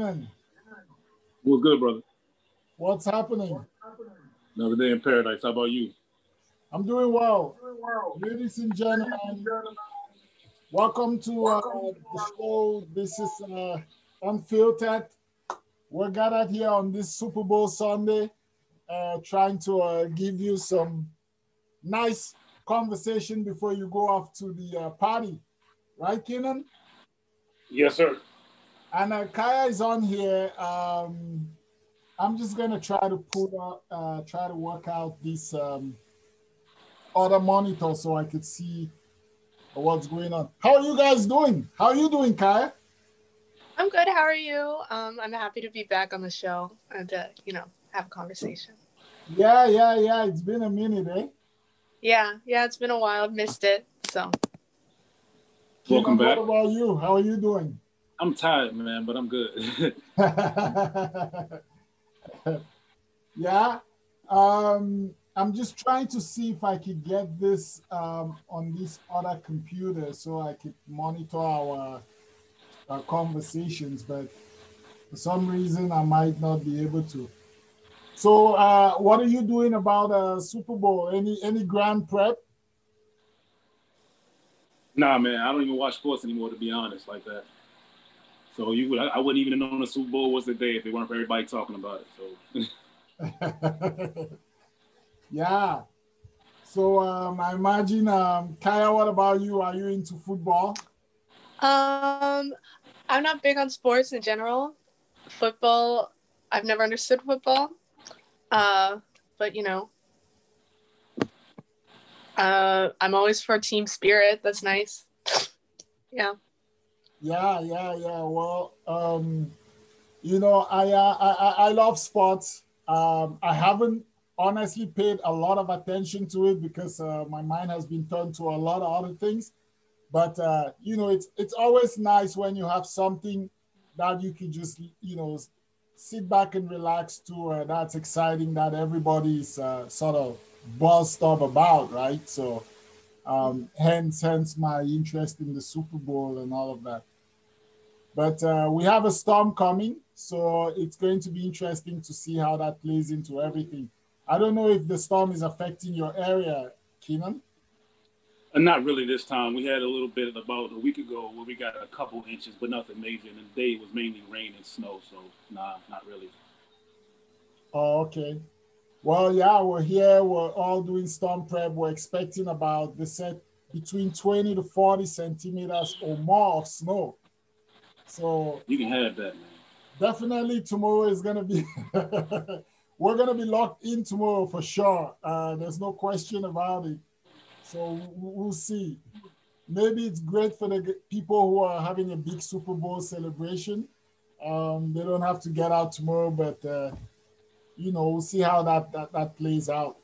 Kenan. What's good, brother? What's happening? Another day in paradise. How about you? I'm doing well. Ladies and gentlemen, welcome to uh, the show. This is uh, Unfiltered. We're gathered here on this Super Bowl Sunday, uh, trying to uh, give you some nice conversation before you go off to the uh, party. Right, Kenan? Yes, sir. And uh, Kaya is on here. Um, I'm just gonna try to put out, uh, try to work out this um, other monitor so I could see what's going on. How are you guys doing? How are you doing, Kaya? I'm good. How are you? Um, I'm happy to be back on the show and to, you know, have a conversation. Yeah, yeah, yeah. It's been a minute, eh? Yeah, yeah. It's been a while. I've missed it. So. Welcome Kenan, back. What about you? How are you doing? I'm tired, man, but I'm good. yeah. Um, I'm just trying to see if I could get this um, on this other computer so I could monitor our, our conversations, but for some reason I might not be able to. So, uh, what are you doing about uh, Super Bowl? Any any grand prep? nah, man, I don't even watch sports anymore, to be honest, like that. So you would, I wouldn't even have known the Super Bowl was the day if it weren't for everybody talking about it. So yeah. So um, I imagine, um, Kaya, what about you? Are you into football? Um, I'm not big on sports in general. Football, I've never understood football. Uh, but you know, uh, I'm always for team spirit. That's nice. yeah. Yeah, yeah, yeah. Well, um, you know, I, uh, I I love sports. Um, I haven't honestly paid a lot of attention to it because uh, my mind has been turned to a lot of other things. But uh, you know, it's it's always nice when you have something that you can just you know sit back and relax to. Uh, that's exciting. That everybody's uh, sort of buzzed up about, right? So, um, hence hence my interest in the Super Bowl and all of that. But uh, we have a storm coming, so it's going to be interesting to see how that plays into everything. I don't know if the storm is affecting your area, Keenan. And not really this time. We had a little bit about a week ago where we got a couple inches, but nothing major. And the day was mainly rain and snow. So, nah, not really. Oh, okay. Well, yeah, we're here. We're all doing storm prep. We're expecting about the set between 20 to 40 centimeters or more of snow. So You can have that, man. definitely tomorrow is gonna be we're gonna be locked in tomorrow for sure. Uh, there's no question about it. So we'll see. Maybe it's great for the people who are having a big Super Bowl celebration. Um, they don't have to get out tomorrow, but uh, you know we'll see how that that, that plays out.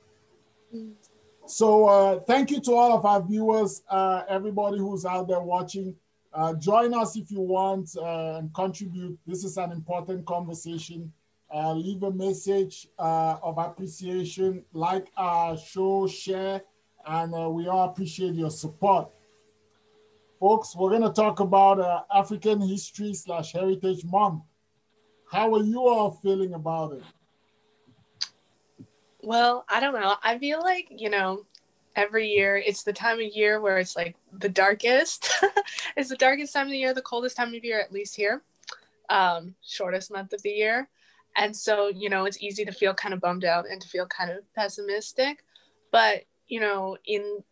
So uh, thank you to all of our viewers, uh, everybody who's out there watching. Uh, join us if you want uh, and contribute. This is an important conversation. Uh, leave a message uh, of appreciation, like our show, share, and uh, we all appreciate your support. Folks, we're going to talk about uh, African History slash Heritage Month. How are you all feeling about it? Well, I don't know. I feel like, you know, every year it's the time of year where it's like the darkest. it's the darkest time of the year, the coldest time of year, at least here. Um, shortest month of the year. And so, you know, it's easy to feel kind of bummed out and to feel kind of pessimistic. But, you know, in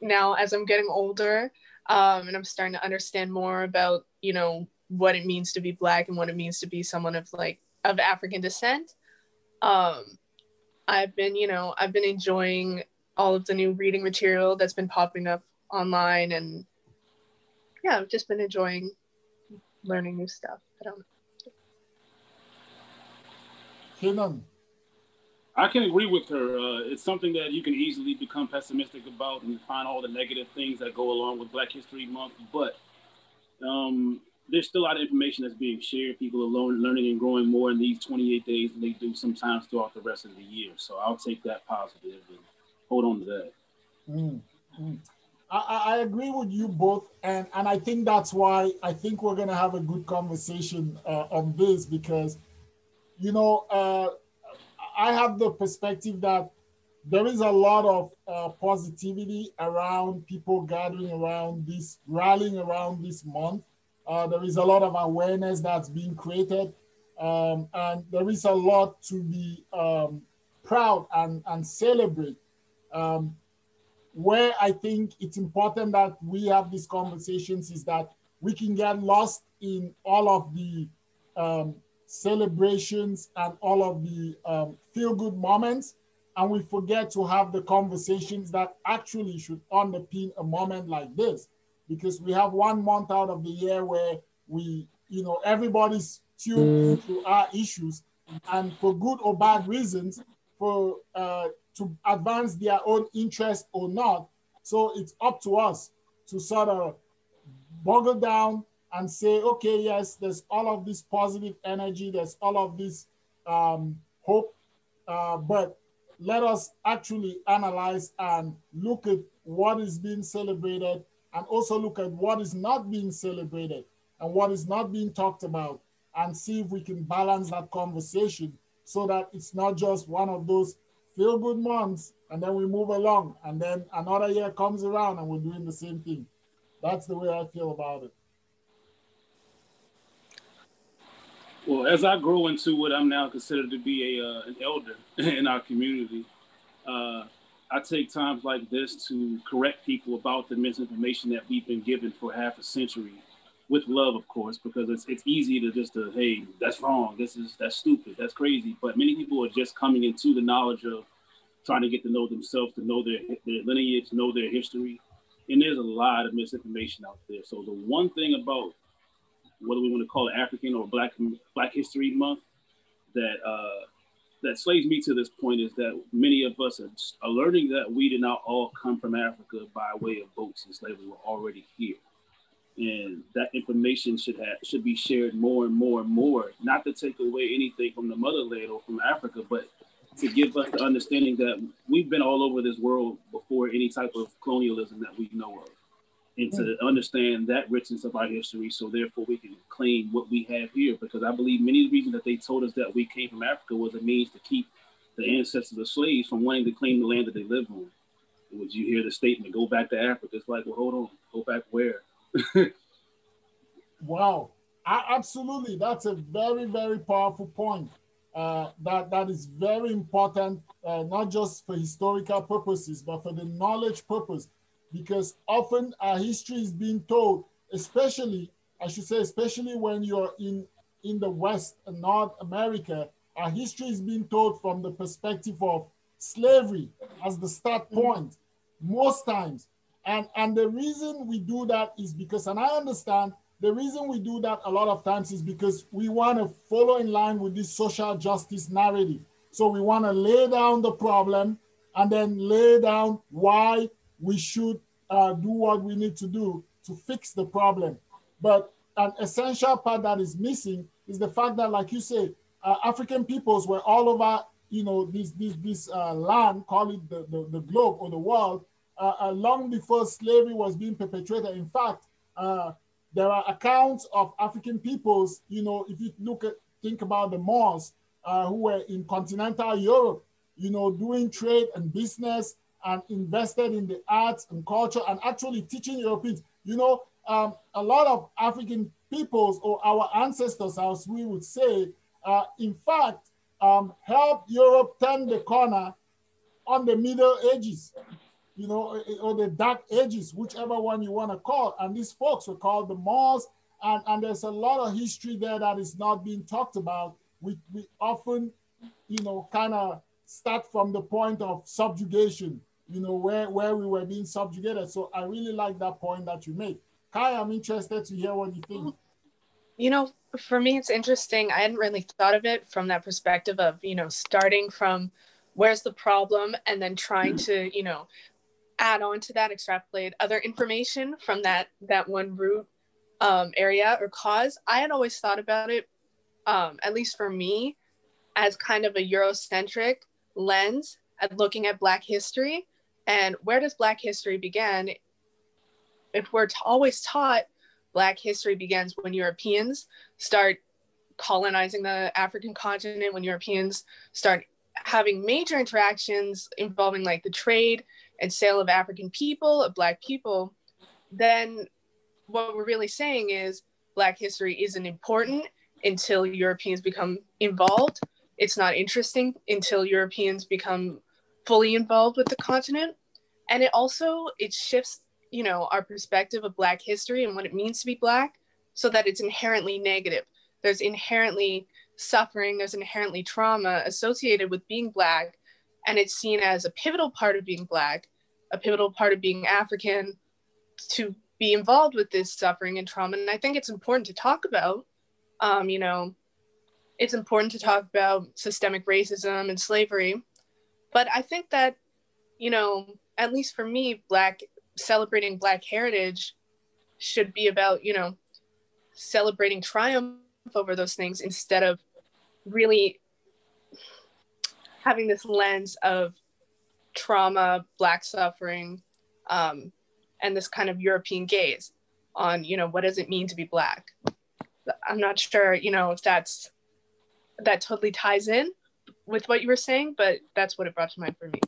now as I'm getting older, um, and I'm starting to understand more about, you know, what it means to be black and what it means to be someone of like of African descent. Um, I've been, you know, I've been enjoying all of the new reading material that's been popping up online and yeah, I've just been enjoying learning new stuff. I don't know. Kenan, I can agree with her. Uh, it's something that you can easily become pessimistic about and find all the negative things that go along with Black History Month. But um, there's still a lot of information that's being shared. People are learn, learning and growing more in these 28 days than they do sometimes throughout the rest of the year. So I'll take that positive and hold on to that. Mm, mm. I, I agree with you both, and and I think that's why I think we're gonna have a good conversation uh, on this because, you know, uh, I have the perspective that there is a lot of uh, positivity around people gathering around this, rallying around this month. Uh, there is a lot of awareness that's being created, um, and there is a lot to be um, proud and and celebrate. Um, where I think it's important that we have these conversations is that we can get lost in all of the um, celebrations and all of the um, feel good moments. And we forget to have the conversations that actually should underpin a moment like this. Because we have one month out of the year where we, you know, everybody's tuned to our issues. And for good or bad reasons, for uh, to advance their own interest or not. So it's up to us to sort of boggle down and say, okay, yes, there's all of this positive energy, there's all of this um, hope, uh, but let us actually analyze and look at what is being celebrated and also look at what is not being celebrated and what is not being talked about and see if we can balance that conversation so that it's not just one of those feel good months, and then we move along, and then another year comes around and we're doing the same thing. That's the way I feel about it. Well, as I grow into what I'm now considered to be a uh, an elder in our community, uh, I take times like this to correct people about the misinformation that we've been given for half a century, with love, of course, because it's it's easy to just to hey, that's wrong, this is that's stupid, that's crazy. But many people are just coming into the knowledge of trying to get to know themselves, to know their, their lineage, know their history. And there's a lot of misinformation out there. So the one thing about whether we want to call it African or Black Black History Month that uh, that slaves me to this point is that many of us are, are learning that we did not all come from Africa by way of boats and slaves were already here. And that information should have should be shared more and more and more, not to take away anything from the motherland or from Africa, but to give us the understanding that we've been all over this world before any type of colonialism that we know of. And to understand that richness of our history, so therefore we can claim what we have here. Because I believe many of the reasons that they told us that we came from Africa was a means to keep the ancestors of the slaves from wanting to claim the land that they live on. Would you hear the statement, go back to Africa? It's like, well, hold on, go back where? wow. I, absolutely. That's a very, very powerful point uh, that, that is very important, uh, not just for historical purposes, but for the knowledge purpose, because often our history is being told, especially, I should say, especially when you're in, in the West and North America, our history is being told from the perspective of slavery as the start mm. point, most times. And, and the reason we do that is because, and I understand the reason we do that a lot of times is because we want to follow in line with this social justice narrative. So we want to lay down the problem and then lay down why we should uh, do what we need to do to fix the problem. But an essential part that is missing is the fact that, like you say, uh, African peoples were all over, you know, this this this uh, land, call it the, the, the globe or the world, uh, uh, long before slavery was being perpetrated. In fact, uh, there are accounts of African peoples, you know, if you look at, think about the Moors uh, who were in continental Europe, you know, doing trade and business and invested in the arts and culture and actually teaching Europeans. You know, um, a lot of African peoples or our ancestors, as we would say, uh, in fact, um, helped Europe turn the corner on the Middle Ages you know, or the dark ages, whichever one you want to call. And these folks were called the Moors. And, and there's a lot of history there that is not being talked about. We, we often, you know, kind of start from the point of subjugation, you know, where, where we were being subjugated. So I really like that point that you made. Kai, I'm interested to hear what you think. You know, for me, it's interesting. I hadn't really thought of it from that perspective of, you know, starting from where's the problem and then trying to, you know, add on to that, extrapolate other information from that that one root um, area or cause. I had always thought about it, um, at least for me, as kind of a Eurocentric lens at looking at Black history and where does Black history begin if we're t- always taught Black history begins when Europeans start colonizing the African continent, when Europeans start having major interactions involving like the trade and sale of African people, of Black people, then what we're really saying is Black history isn't important until Europeans become involved. It's not interesting until Europeans become fully involved with the continent. And it also it shifts, you know, our perspective of Black history and what it means to be Black so that it's inherently negative. There's inherently suffering, there's inherently trauma associated with being Black. And it's seen as a pivotal part of being Black, a pivotal part of being African to be involved with this suffering and trauma. And I think it's important to talk about. Um, you know, it's important to talk about systemic racism and slavery. But I think that, you know, at least for me, Black celebrating Black heritage should be about, you know, celebrating triumph over those things instead of really having this lens of trauma, Black suffering, um, and this kind of European gaze on, you know, what does it mean to be Black? I'm not sure, you know, if that's that totally ties in with what you were saying, but that's what it brought to mind for me.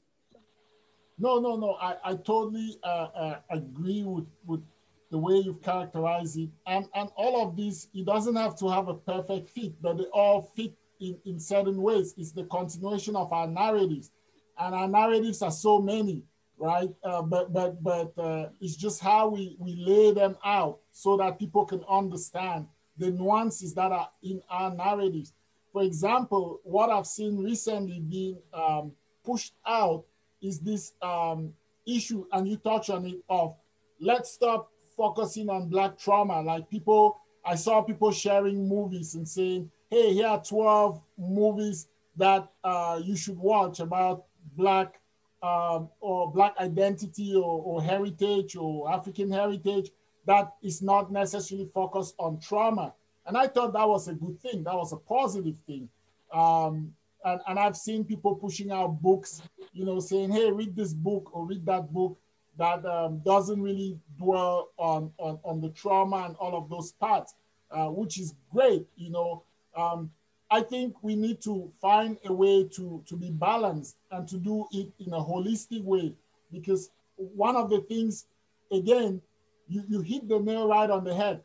No, no, no. I, I totally uh, uh, agree with, with the way you've characterized it. And, and all of this, it doesn't have to have a perfect fit, but they all fit in, in certain ways. It's the continuation of our narratives. And our narratives are so many right? Uh, but but but uh, it's just how we we lay them out so that people can understand the nuances that are in our narratives. For example, what I've seen recently being um, pushed out is this um, issue, and you touch on it of let's stop focusing on black trauma. Like people, I saw people sharing movies and saying, "Hey, here are 12 movies that uh, you should watch about black um, or black identity or, or, heritage or African heritage that is not necessarily focused on trauma. And I thought that was a good thing. That was a positive thing. Um, and, and I've seen people pushing out books, you know, saying, hey, read this book or read that book that um, doesn't really dwell on, on, on, the trauma and all of those parts, uh, which is great, you know. Um, I think we need to find a way to, to be balanced and to do it in a holistic way because one of the things, again, you, you hit the nail right on the head.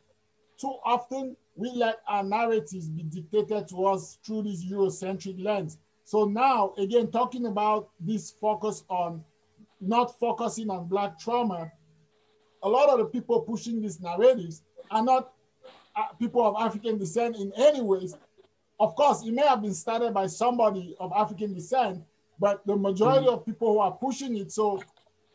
Too often, we let our narratives be dictated to us through this Eurocentric lens. So now, again, talking about this focus on not focusing on Black trauma, a lot of the people pushing these narratives are not uh, people of African descent in any ways, of course, it may have been started by somebody of African descent, but the majority mm. of people who are pushing it. So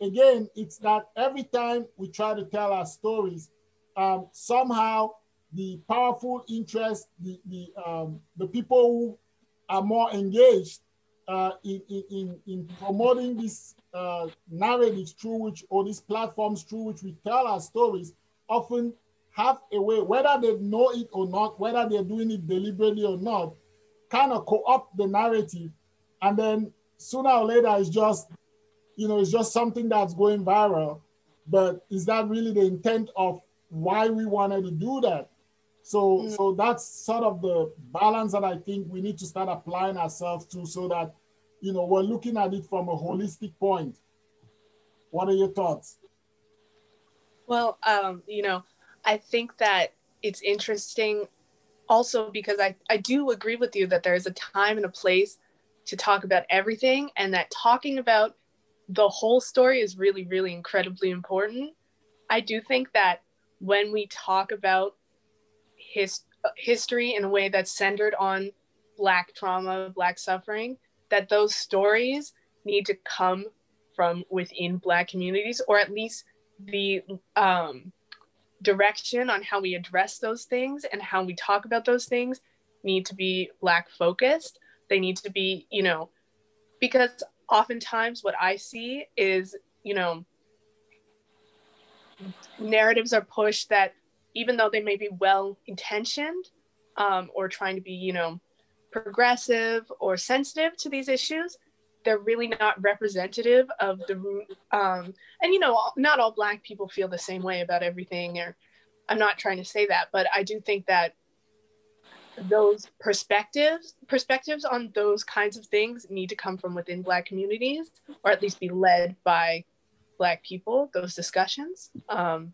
again, it's that every time we try to tell our stories, um, somehow the powerful interest, the the um, the people who are more engaged uh, in, in, in promoting these uh, through which, or these platforms through which we tell our stories, often have a way, whether they know it or not, whether they're doing it deliberately or not, kind of co-opt the narrative. And then sooner or later, it's just, you know, it's just something that's going viral. But is that really the intent of why we wanted to do that? So, mm. so that's sort of the balance that I think we need to start applying ourselves to so that, you know, we're looking at it from a holistic point. What are your thoughts? Well, um, you know, I think that it's interesting also because I, I do agree with you that there's a time and a place to talk about everything and that talking about the whole story is really, really incredibly important. I do think that when we talk about his, history in a way that's centered on Black trauma, Black suffering, that those stories need to come from within Black communities or at least the um, direction on how we address those things and how we talk about those things need to be black focused. They need to be you know because oftentimes what i see is you know narratives are pushed that even though they may be well intentioned um, or trying to be you know progressive or sensitive to these issues they're really not representative of the um and you know not all black people feel the same way about everything or i'm not trying to say that but i do think that those perspectives perspectives on those kinds of things need to come from within black communities or at least be led by black people those discussions um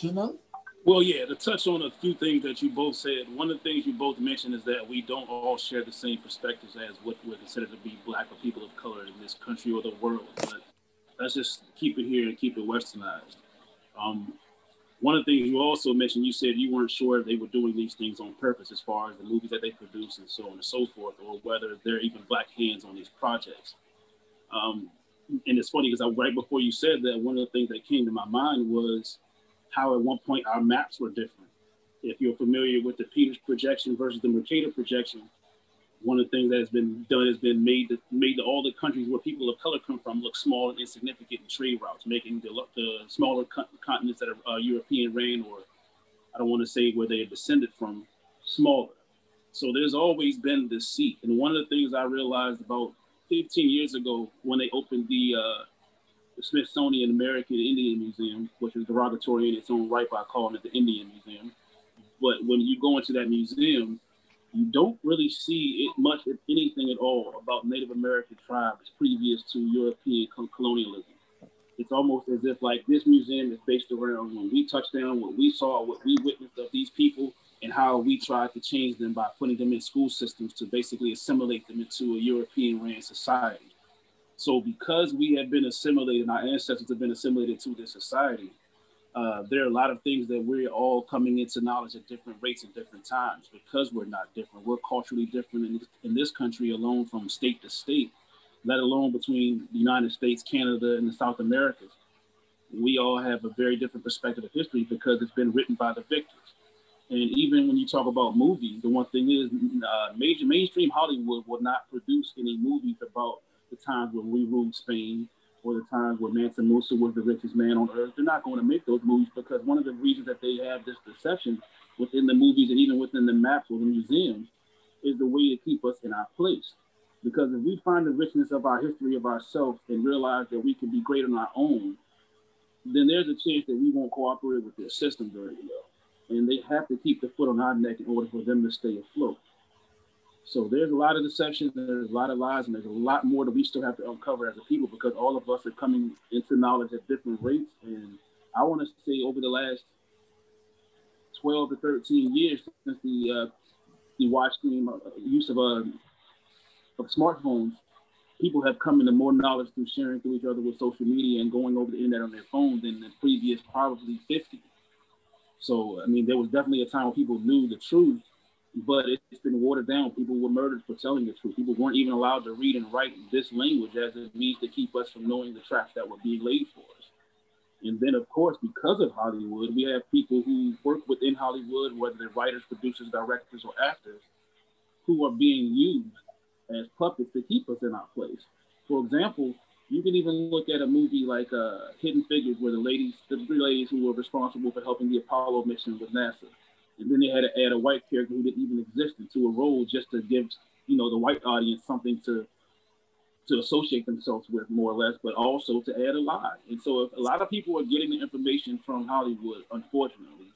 Keenan? Well, yeah, to touch on a few things that you both said, one of the things you both mentioned is that we don't all share the same perspectives as what we're considered to be black or people of color in this country or the world. But let's just keep it here and keep it westernized. Um, one of the things you also mentioned, you said you weren't sure if they were doing these things on purpose as far as the movies that they produce and so on and so forth, or whether there are even black hands on these projects. Um, and it's funny because right before you said that, one of the things that came to my mind was how at one point our maps were different. If you're familiar with the Peters projection versus the Mercator projection, one of the things that has been done has been made to, made to all the countries where people of color come from look small and insignificant in trade routes, making the, the smaller co- continents that are uh, European ran or I don't want to say where they are descended from smaller. So there's always been this seat. And one of the things I realized about 15 years ago when they opened the uh, the Smithsonian American Indian Museum, which is derogatory in its own right by calling it the Indian Museum. But when you go into that museum, you don't really see it much, if anything at all, about Native American tribes previous to European colonialism. It's almost as if like this museum is based around when we touched down, what we saw, what we witnessed of these people, and how we tried to change them by putting them in school systems to basically assimilate them into a European ran society. So because we have been assimilated, and our ancestors have been assimilated to this society, uh, there are a lot of things that we're all coming into knowledge at different rates at different times because we're not different. We're culturally different in, in this country alone from state to state, let alone between the United States, Canada, and the South Americas. We all have a very different perspective of history because it's been written by the victors. And even when you talk about movies, the one thing is, uh, major mainstream Hollywood will not produce any movies about the times when we ruled Spain or the times where Mansa Musa was the richest man on earth. They're not going to make those movies because one of the reasons that they have this deception within the movies and even within the maps or the museums is the way to keep us in our place. Because if we find the richness of our history of ourselves and realize that we can be great on our own, then there's a chance that we won't cooperate with their system very well. And they have to keep the foot on our neck in order for them to stay afloat. So there's a lot of deception, there's a lot of lies, and there's a lot more that we still have to uncover as a people because all of us are coming into knowledge at different rates. And I want to say over the last 12 to 13 years since the uh, the stream uh, use of uh, of smartphones, people have come into more knowledge through sharing through each other with social media and going over the internet on their phone than the previous probably 50. So I mean, there was definitely a time when people knew the truth but it's been watered down. People were murdered for telling the truth. People weren't even allowed to read and write this language as it means to keep us from knowing the traps that were being laid for us. And then, of course, because of Hollywood, we have people who work within Hollywood, whether they're writers, producers, directors, or actors, who are being used as puppets to keep us in our place. For example, you can even look at a movie like uh, Hidden Figures, where the ladies, the three ladies who were responsible for helping the Apollo mission with NASA, and then they had to add a white character who didn't even exist into a role just to give you know the white audience something to to associate themselves with more or less, but also to add a lie. And so a lot of people are getting the information from Hollywood, unfortunately,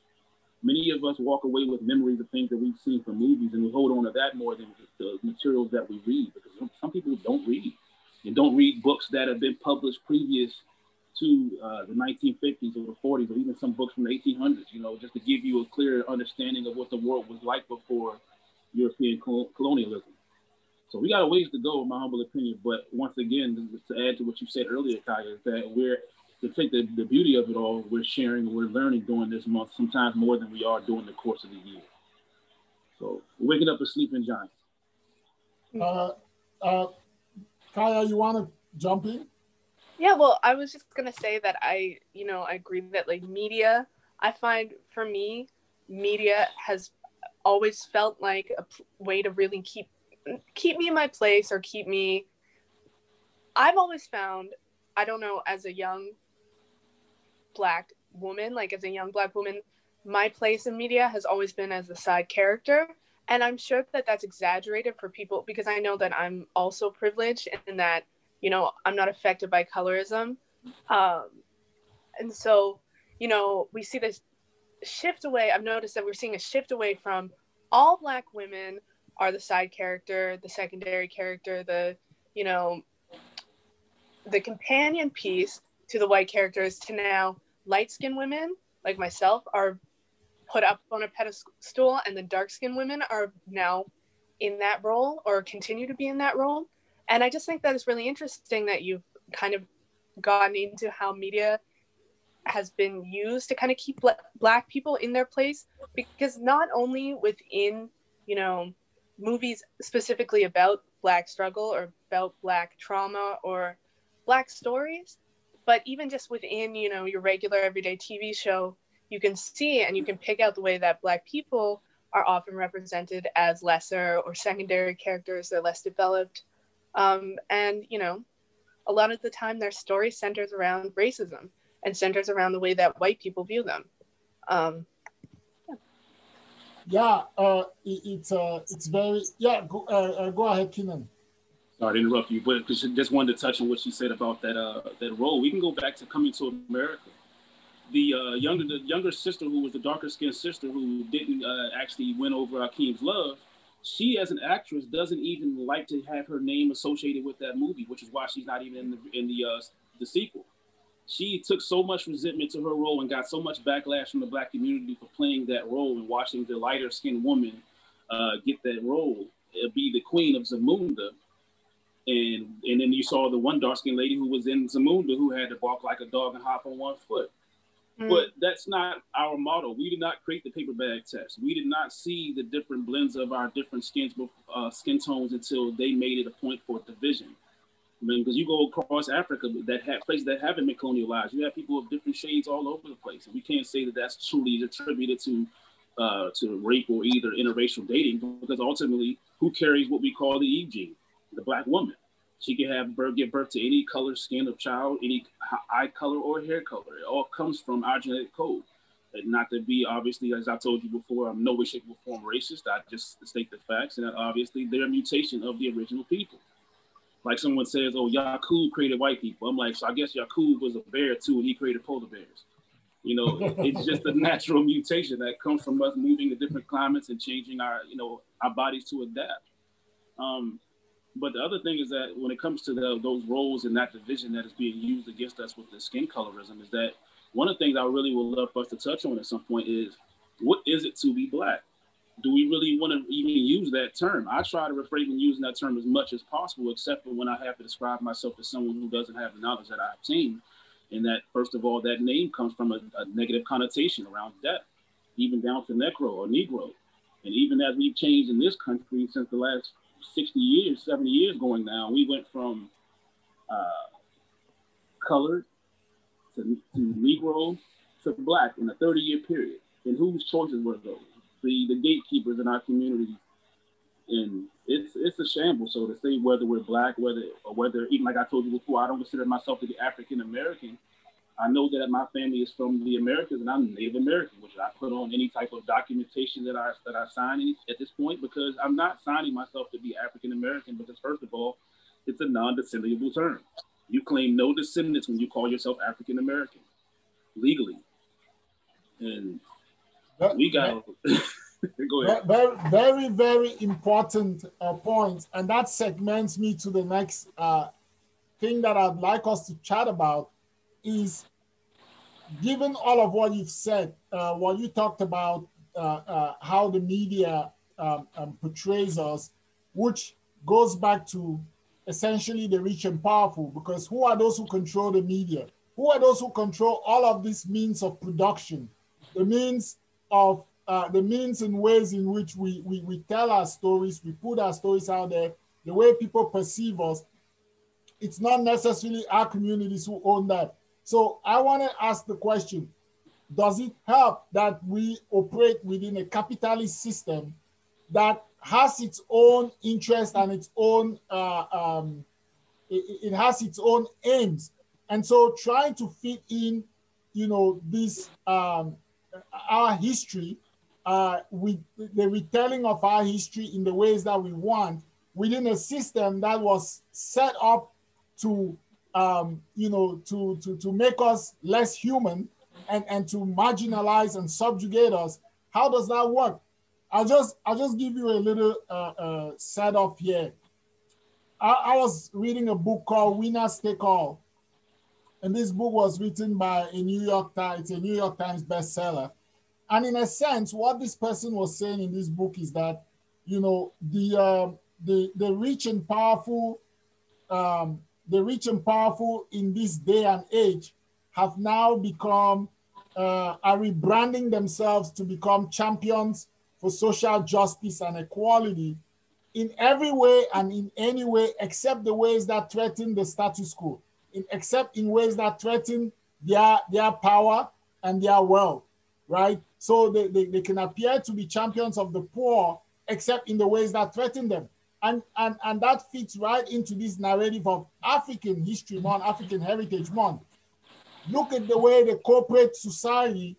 many of us walk away with memories of things that we've seen from movies and we hold on to that more than the materials that we read because some people don't read and don't read books that have been published previous to uh, the 1950s or the 40s, or even some books from the 1800s, you know, just to give you a clear understanding of what the world was like before European colonialism. So we got a ways to go, in my humble opinion. But once again, to add to what you said earlier, Kaya, is that we're to take the, the beauty of it all, we're sharing, we're learning during this month, sometimes more than we are during the course of the year. So waking up a sleeping giant. Uh, uh, Kaya, you want to jump in? Yeah, well, I was just gonna say that I, you know, I agree that like media, I find for me, media has always felt like a p- way to really keep keep me in my place or keep me. I've always found, I don't know, as a young black woman, like as a young black woman, my place in media has always been as a side character, and I'm sure that that's exaggerated for people because I know that I'm also privileged and that you know I'm not affected by colorism, um, and so you know we see this shift away. I've noticed that we're seeing a shift away from all black women are the side character, the secondary character, the you know the companion piece to the white characters to now light skinned women like myself are put up on a pedestal and the dark skinned women are now in that role or continue to be in that role. And I just think that it's really interesting that you've kind of gotten into how media has been used to kind of keep black people in their place because not only within, you know, movies specifically about black struggle or about black trauma or black stories, but even just within, you know, your regular everyday TV show, you can see and you can pick out the way that black people are often represented as lesser or secondary characters they're less developed um, and you know a lot of the time their story centers around racism and centers around the way that white people view them um, yeah, yeah uh, it, it's uh, it's very yeah go, uh, uh go ahead Keenan. Sorry to interrupt you, but just wanted to touch on what she said about that uh, that role. We can go back to coming to America the uh, younger the younger sister who was the darker skinned sister who didn't uh, actually win over Akeem's love, she as an actress doesn't even like to have her name associated with that movie, which is why she's not even in the in the uh, the sequel. She took so much resentment to her role and got so much backlash from the black community for playing that role and watching the lighter skinned woman uh, get that role, uh, be the queen of Zamunda. And and then you saw the one dark skinned lady who was in Zamunda who had to walk like a dog and hop on one foot. Mm. But that's not our model. We did not create the paper bag test. We did not see the different blends of our different skins, uh, skin tones until they made it a point for division. I mean, because you go across Africa that have places that haven't been colonialized, you have people of different shades all over the place, and we can't say that that's truly attributed to uh, to rape or either interracial dating, because ultimately, who carries what we call the Eve gene, the black woman? She can have birth, give birth to any color skin of child, any eye color or hair color. It all comes from our genetic code. And not to be obviously, as I told you before, I'm no way, shape, or form racist. I just state the facts, and obviously they're a mutation of the original people. Like someone says, "Oh, Yakub created white people." I'm like, so I guess Yakub was a bear too, and he created polar bears. You know, it's just a natural mutation that comes from us moving to different climates and changing our, you know, our bodies to adapt. Um, but the other thing is that when it comes to the, those roles and that division that is being used against us with the skin colorism, is that one of the things I really would love for us to touch on at some point is what is it to be black? Do we really want to even use that term? I try to refrain from using that term as much as possible, except for when I have to describe myself as someone who doesn't have the knowledge that I've seen. And that, first of all, that name comes from a, a negative connotation around death, even down to necro or negro. And even as we've changed in this country since the last 60 years, 70 years going now, we went from uh, colored to, to Negro to black in a 30 year period. And whose choices were those? The, the gatekeepers in our community. And it's it's a shambles. So to say whether we're black, whether or whether even like I told you before, I don't consider myself to be African American. I know that my family is from the Americas and I'm Native American, which I put on any type of documentation that I that I sign at this point because I'm not signing myself to be African American because first of all, it's a non-descendable term. You claim no descendants when you call yourself African American legally, and that, we got. Go ahead. Very, very, very important uh, point, and that segments me to the next uh, thing that I'd like us to chat about is given all of what you've said, uh, what you talked about, uh, uh, how the media um, um, portrays us, which goes back to essentially the rich and powerful, because who are those who control the media? Who are those who control all of these means of production, the means of uh, the means and ways in which we, we, we tell our stories, we put our stories out there, the way people perceive us, it's not necessarily our communities who own that. So I want to ask the question, does it help that we operate within a capitalist system that has its own interest and its own, uh, um, it, it, has its own aims. And so trying to fit in, you know, this, um, our history uh, with the retelling of our history in the ways that we want within a system that was set up to, um, you know, to, to, to make us less human and, and to marginalize and subjugate us. How does that work? I'll just I'll just give you a little uh, uh, setup here. I, I was reading a book called Winners Take All, and this book was written by a New York Times, a New York Times bestseller. And in a sense, what this person was saying in this book is that, you know, the uh, the the rich and powerful, um, the rich and powerful in this day and age have now become uh, are rebranding themselves to become champions for social justice and equality in every way and in any way except the ways that threaten the status quo in, except in ways that threaten their, their power and their wealth, right? So they, they, they can appear to be champions of the poor, except in the ways that threaten them. And, and, and that fits right into this narrative of African History Month, African Heritage Month. Look at the way the corporate society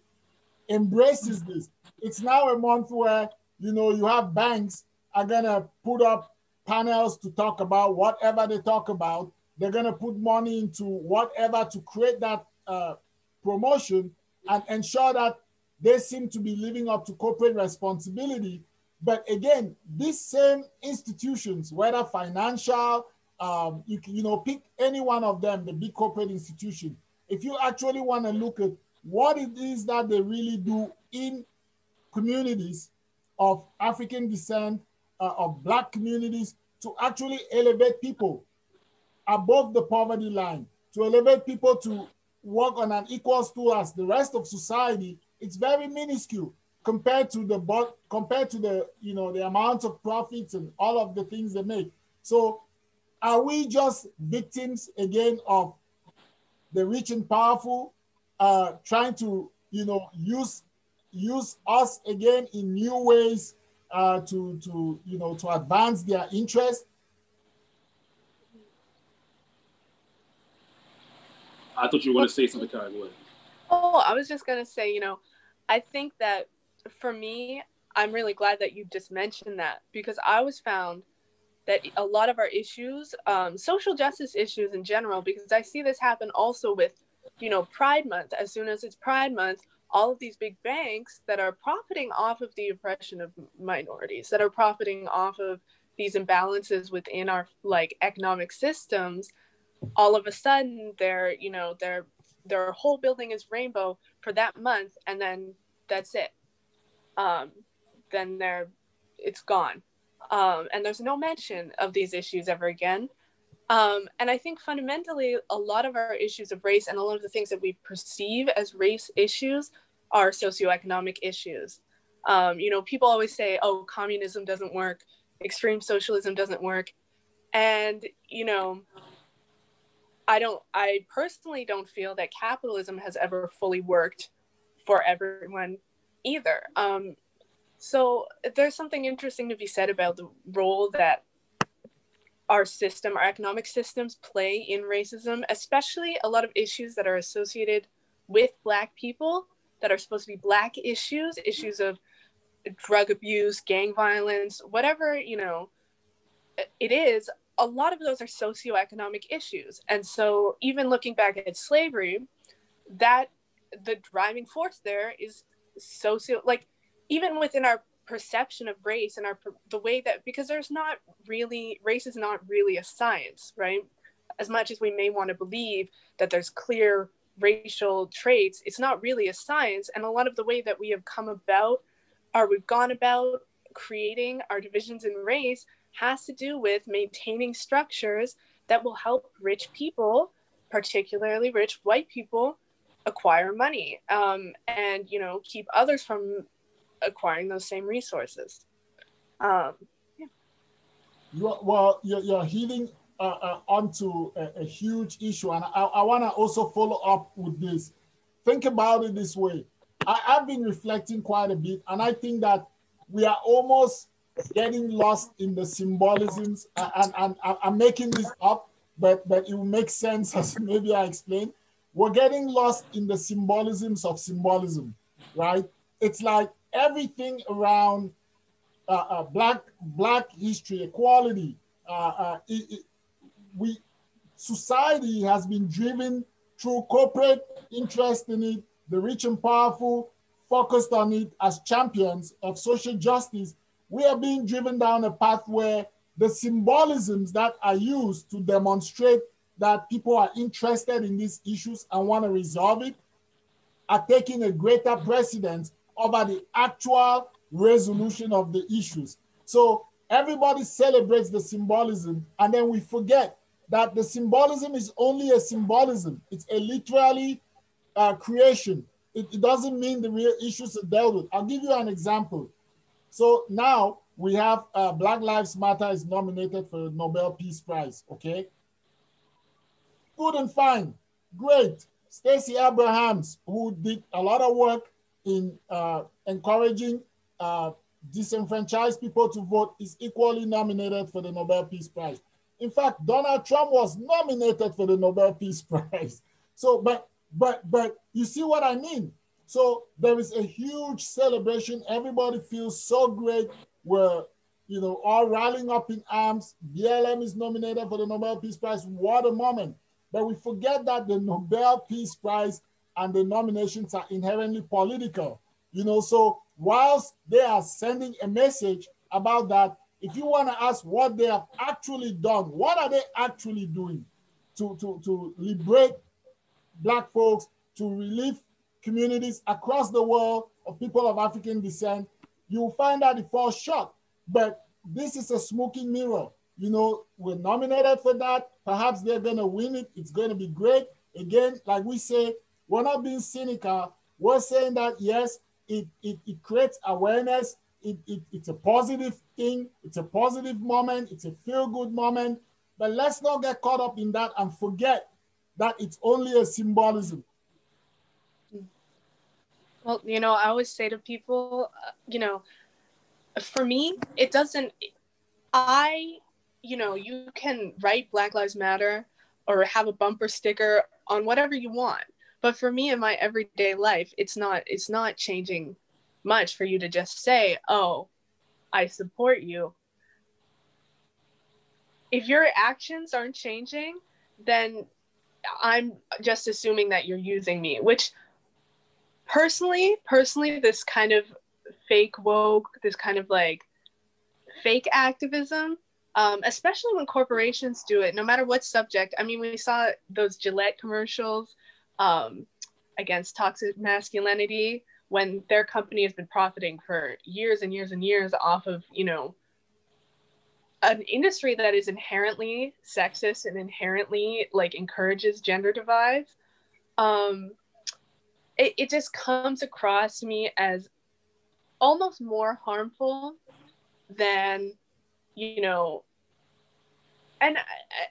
embraces this. It's now a month where, you know, you have banks are gonna put up panels to talk about whatever they talk about they're going to put money into whatever to create that uh, promotion and ensure that they seem to be living up to corporate responsibility. But again, these same institutions, whether financial, um, you, you know, pick any one of them, the big corporate institution. If you actually want to look at what it is that they really do in communities of African descent, uh, of Black communities, to actually elevate people above the poverty line, to elevate people to work on an equal stool as the rest of society, it's very minuscule compared to the but compared to the you know the amount of profits and all of the things they make. So are we just victims again of the rich and powerful uh, trying to you know use use us again in new ways uh, to to you know to advance their interest I thought you were going to say something, Kai. Go Oh, I was just going to say, you know, I think that for me, I'm really glad that you just mentioned that because I was found that a lot of our issues, um, social justice issues in general, because I see this happen also with, you know, Pride Month. As soon as it's Pride Month, all of these big banks that are profiting off of the oppression of minorities, that are profiting off of these imbalances within our like economic systems, all of a sudden their you know their their whole building is rainbow for that month and then that's it um, then they're it's gone. Um, and there's no mention of these issues ever again. Um, and i think fundamentally a lot of our issues of race and a lot of the things that we perceive as race issues are socioeconomic issues. Um, you know people always say oh communism doesn't work extreme socialism doesn't work. And you know I don't I personally don't feel that capitalism has ever fully worked for everyone either. Um, so there's something interesting to be said about the role that our system, our economic systems play in racism, especially a lot of issues that are associated with Black people that are supposed to be Black issues, issues of drug abuse, gang violence, whatever, you know, it is a lot of those are socioeconomic issues. And so, even looking back at slavery, that the driving force there is socio like even within our perception of race and our the way that because there's not really race is not really a science right? As much as we may want to believe that there's clear racial traits it's not really a science. And a lot of the way that we have come about or we've gone about creating our divisions in race has to do with maintaining structures that will help rich people, particularly rich white people, acquire money um, and you know keep others from acquiring those same resources. Um, yeah. You're, well, you're, you're healing uh, uh, onto a, a, huge issue, and I, I want to also follow up with this. Think about it this way. I, I've been reflecting quite a bit, and I think that we are almost getting lost in the symbolisms and, and, and I'm making this up, but, but it will make sense as maybe I explain. We're getting lost in the symbolisms of symbolism, right? It's like everything around uh, uh, black black history, equality. Uh, uh, it, it, we society has been driven through corporate interest in it, the rich and powerful focused on it as champions of social justice. We are being driven down a path where the symbolisms that are used to demonstrate that people are interested in these issues and want to resolve it are taking a greater precedence over the actual resolution of the issues. So everybody celebrates the symbolism, and then we forget that the symbolism is only a symbolism. It's a literally uh, creation. It, it doesn't mean the real issues are dealt with. I'll give you an example. So now we have uh, Black Lives Matter is nominated for the Nobel Peace Prize, okay? Good and fine, great. Stacey Abrams, who did a lot of work in uh, encouraging uh, disenfranchised people to vote, is equally nominated for the Nobel Peace Prize. In fact, Donald Trump was nominated for the Nobel Peace Prize. So, but but but you see what I mean? So there is a huge celebration. Everybody feels so great. We're you know all rallying up in arms. BLM is nominated for the Nobel Peace Prize. What a moment! But we forget that the Nobel Peace Prize and the nominations are inherently political. You know, so whilst they are sending a message about that, if you want to ask what they have actually done, what are they actually doing to, to, to liberate Black folks, to relieve communities across the world of people of African descent, you'll find that it falls short. But this is a smoking mirror. You know, we're nominated for that. Perhaps they're going to win it. It's going to be great. Again, like we say, we're not being cynical. We're saying that, yes, it, it, it creates awareness. It, it, it's a positive thing. It's a positive moment. It's a feel good moment. But let's not get caught up in that and forget that it's only a symbolism. Well, you know, I always say to people, uh, you know, for me, it doesn't, I you know, you can write Black Lives Matter or have a bumper sticker on whatever you want. But for me in my everyday life, it's not it's not changing much for you to just say, "Oh, I support you." If your actions aren't changing, then I'm just assuming that you're using me, which personally, personally this kind of fake woke, this kind of like fake activism um, especially when corporations do it, no matter what subject. I mean, we saw those Gillette commercials um, against toxic masculinity when their company has been profiting for years and years and years off of, you know, an industry that is inherently sexist and inherently like encourages gender divides. Um, it, it just comes across to me as almost more harmful than you know and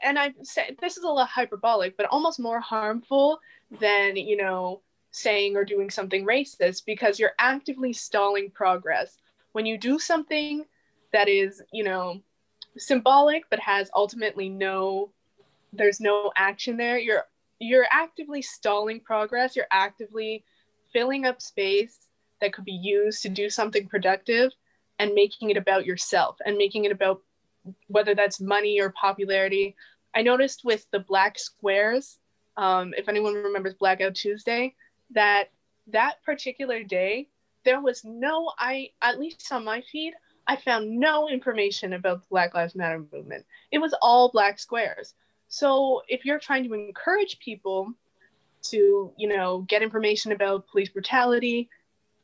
and i say this is a little hyperbolic but almost more harmful than you know saying or doing something racist because you're actively stalling progress. When you do something that is you know symbolic but has ultimately no there's no action there you're you're actively stalling progress you're actively filling up space that could be used to do something productive and making it about yourself and making it about whether that's money or popularity. I noticed with the black squares, um, if anyone remembers Blackout Tuesday, that that particular day there was no I at least on my feed I found no information about the Black Lives Matter movement. It was all black squares. So if you're trying to encourage people to, you know, get information about police brutality,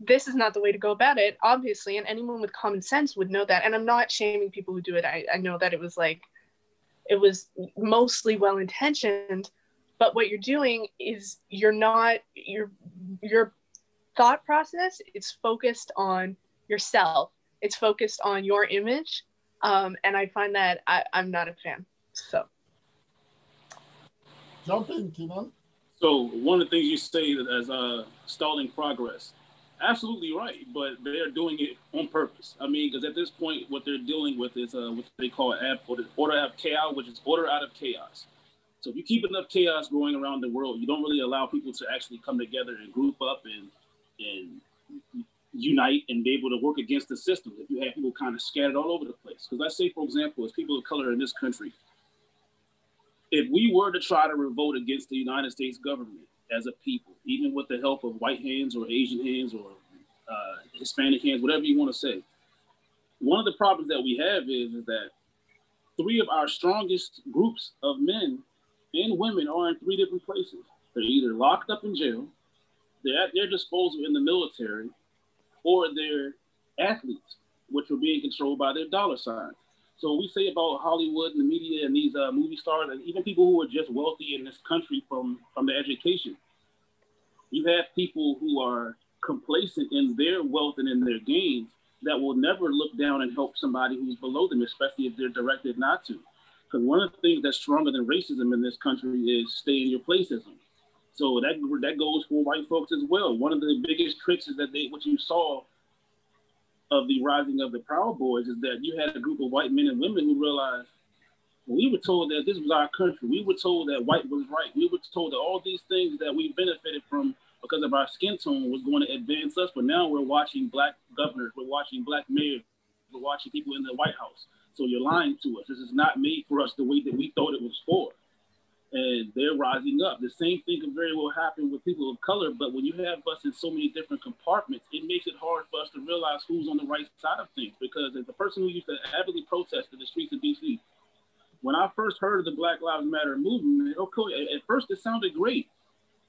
this is not the way to go about it, obviously, and anyone with common sense would know that. And I'm not shaming people who do it. I, I know that it was like, it was mostly well intentioned, but what you're doing is you're not, your your thought process is focused on yourself, it's focused on your image. Um, and I find that I, I'm not a fan. So. Jump in, Kenon. So one of the things you say as uh, stalling progress, absolutely right, but they're doing it on purpose. I mean, because at this point, what they're dealing with is uh, what they call order, order out of chaos, which is order out of chaos. So if you keep enough chaos going around the world, you don't really allow people to actually come together and group up and and unite and be able to work against the system if you have people kind of scattered all over the place. Because let's say, for example, as people of color in this country, if we were to try to revolt against the United States government as a people, even with the help of white hands or Asian hands or uh, Hispanic hands, whatever you want to say, one of the problems that we have is, is that three of our strongest groups of men and women are in three different places. They're either locked up in jail, they're at their disposal in the military, or they're athletes, which are being controlled by their dollar signs. So we say about Hollywood and the media and these uh, movie stars and even people who are just wealthy in this country from from the education. You have people who are complacent in their wealth and in their gains that will never look down and help somebody who's below them, especially if they're directed not to. Because one of the things that's stronger than racism in this country is stay in your placeism. So that that goes for white folks as well. One of the biggest tricks is that they what you saw of the rising of the Proud Boys is that you had a group of white men and women who realized we were told that this was our country. We were told that white was right. We were told that all these things that we benefited from because of our skin tone was going to advance us. But now we're watching black governors, we're watching black mayors, we're watching people in the White House. So you're lying to us. This is not made for us the way that we thought it was for and they're rising up. The same thing can very well happen with people of color, but when you have us in so many different compartments, it makes it hard for us to realize who's on the right side of things. Because as a person who used to avidly protest in the streets of DC, when I first heard of the Black Lives Matter movement, okay, at first it sounded great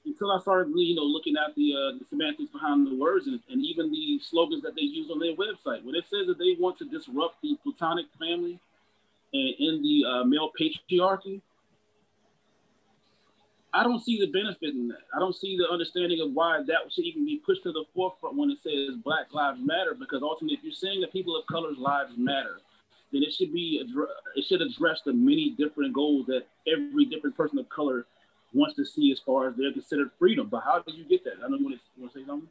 until I started, you know, looking at the, uh, the semantics behind the words and, and even the slogans that they use on their website. When it says that they want to disrupt the platonic family and in the uh, male patriarchy, I don't see the benefit in that. I don't see the understanding of why that should even be pushed to the forefront when it says Black Lives Matter. Because ultimately, if you're saying that people of color's lives matter, then it should be it should address the many different goals that every different person of color wants to see as far as they're considered freedom. But how do you get that? I don't you want to say something.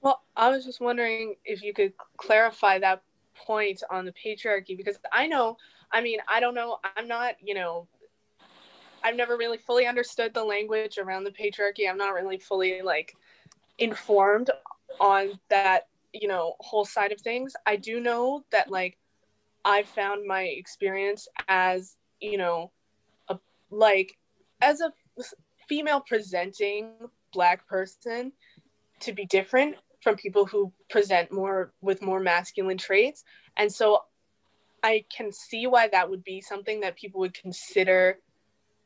Well, I was just wondering if you could clarify that point on the patriarchy because I know, I mean, I don't know, I'm not, you know, I've never really fully understood the language around the patriarchy. I'm not really fully like informed on that, you know, whole side of things. I do know that like I found my experience as, you know, a like as a female presenting black person to be different from people who present more with more masculine traits. And so I can see why that would be something that people would consider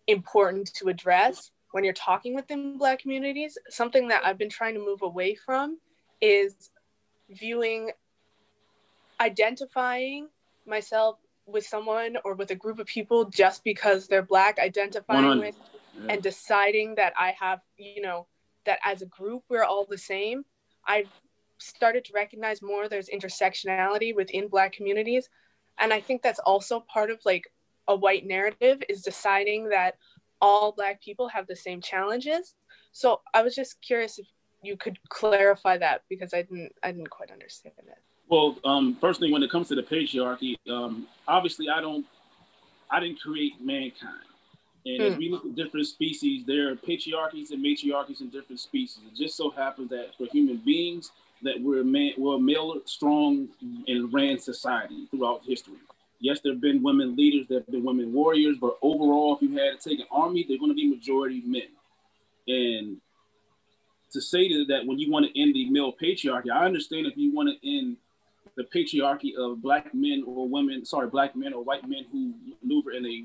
important to address when you're talking within black communities. Something that i've been trying to move away from is viewing identifying myself with someone or with a group of people just because they're black identifying with yeah. and deciding that i have you know that as a group we're all the same. I've started to recognize more there's intersectionality within black communities. And i think that's also part of like a white narrative is deciding that all black people have the same challenges. So i was just curious if you could clarify that because i didn't i didn't quite understand it. Well um personally when it comes to the patriarchy um obviously i don't i didn't create mankind. And as hmm. we look at different species there are patriarchies and matriarchies in different species. It just so happens that for human beings that we're man we're a male strong and ran society throughout history Yes, there have been women leaders, there have been women warriors, but overall, if you had to take an army, they're going to be majority men. And to say that when you want to end the male patriarchy, I understand if you want to end the patriarchy of black men or women, sorry, black men or white men who maneuver in a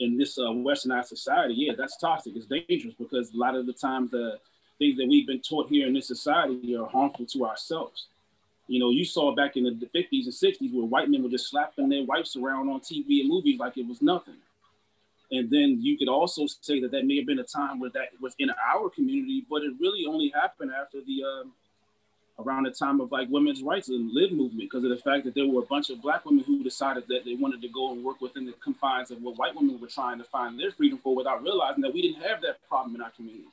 in this uh, westernized society, yeah, that's toxic. It's dangerous because a lot of the times the things that we've been taught here in this society are harmful to ourselves. You know, you saw back in the 50s and 60s where white men were just slapping their wives around on TV and movies like it was nothing. And then you could also say that that may have been a time where that was in our community, but it really only happened after the um, around the time of like women's rights and live movement because of the fact that there were a bunch of black women who decided that they wanted to go and work within the confines of what white women were trying to find their freedom for without realizing that we didn't have that problem in our community.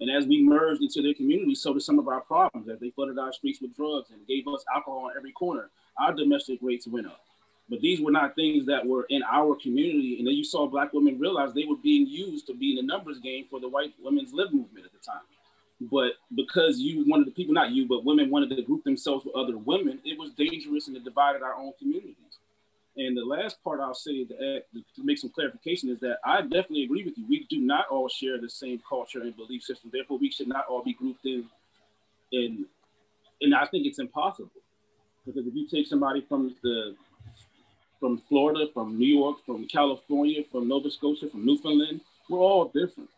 And as we merged into their community, so did some of our problems. As they flooded our streets with drugs and gave us alcohol on every corner, our domestic rates went up. But these were not things that were in our community. And then you saw black women realize they were being used to be in the numbers game for the white women's live movement at the time. But because you wanted the people, not you, but women wanted to group themselves with other women, it was dangerous and it divided our own communities. And the last part I'll say to, add, to make some clarification is that I definitely agree with you. We do not all share the same culture and belief system. Therefore, we should not all be grouped in. In, and I think it's impossible because if you take somebody from the from Florida, from New York, from California, from Nova Scotia, from Newfoundland, we're all different.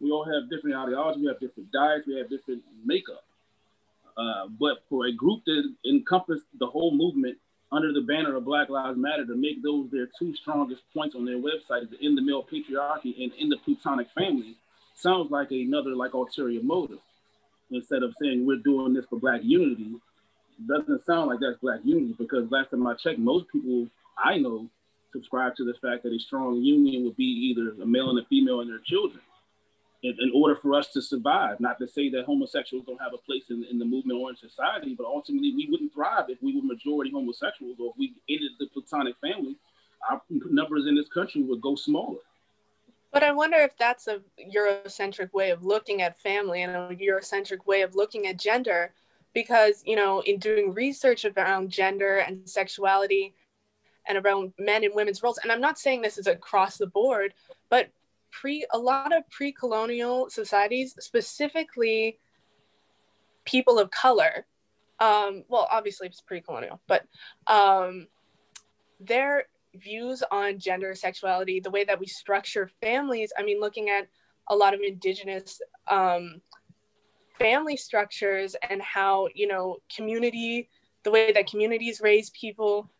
We all have different ideologies, we have different diets, we have different makeup. Uh, but for a group that encompass the whole movement under the banner of Black Lives Matter to make those their two strongest points on their website is in the male patriarchy and in the plutonic family sounds like another like ulterior motive. Instead of saying we're doing this for black unity, doesn't sound like that's black unity because last time I checked, most people I know subscribe to the fact that a strong union would be either a male and a female and their children in, in, order for us to survive. Not to say that homosexuals don't have a place in, in the movement or in society, but ultimately we wouldn't thrive if we were majority homosexuals or if we ended the platonic family. Our numbers in this country would go smaller. But I wonder if that's a Eurocentric way of looking at family and a Eurocentric way of looking at gender, because you know, in doing research around gender and sexuality and around men and women's roles, and I'm not saying this is across the board, but pre a lot of pre-colonial societies, specifically people of color. Um, well, obviously it's pre-colonial, but um, their views on gender, sexuality, the way that we structure families. I mean, looking at a lot of indigenous um, family structures and how you know community, the way that communities raise people.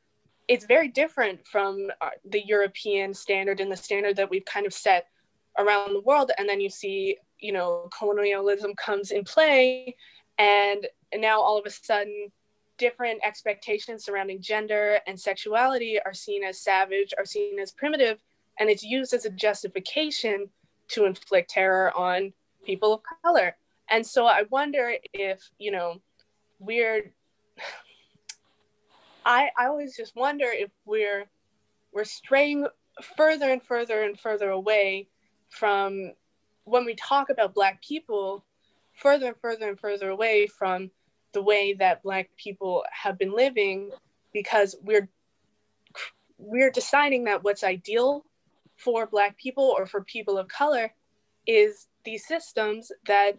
It's very different from uh, the European standard and the standard that we've kind of set around the world and then you see you know colonialism comes in play and now all of a sudden different expectations surrounding gender and sexuality are seen as savage are seen as primitive and it's used as a justification to inflict terror on people of color. And so i wonder if you know we're i i always just wonder if we're we're straying further and further and further away from when we talk about Black people, further and further and further away from the way that Black people have been living because we're we're deciding that what's ideal for Black people or for people of color is these systems that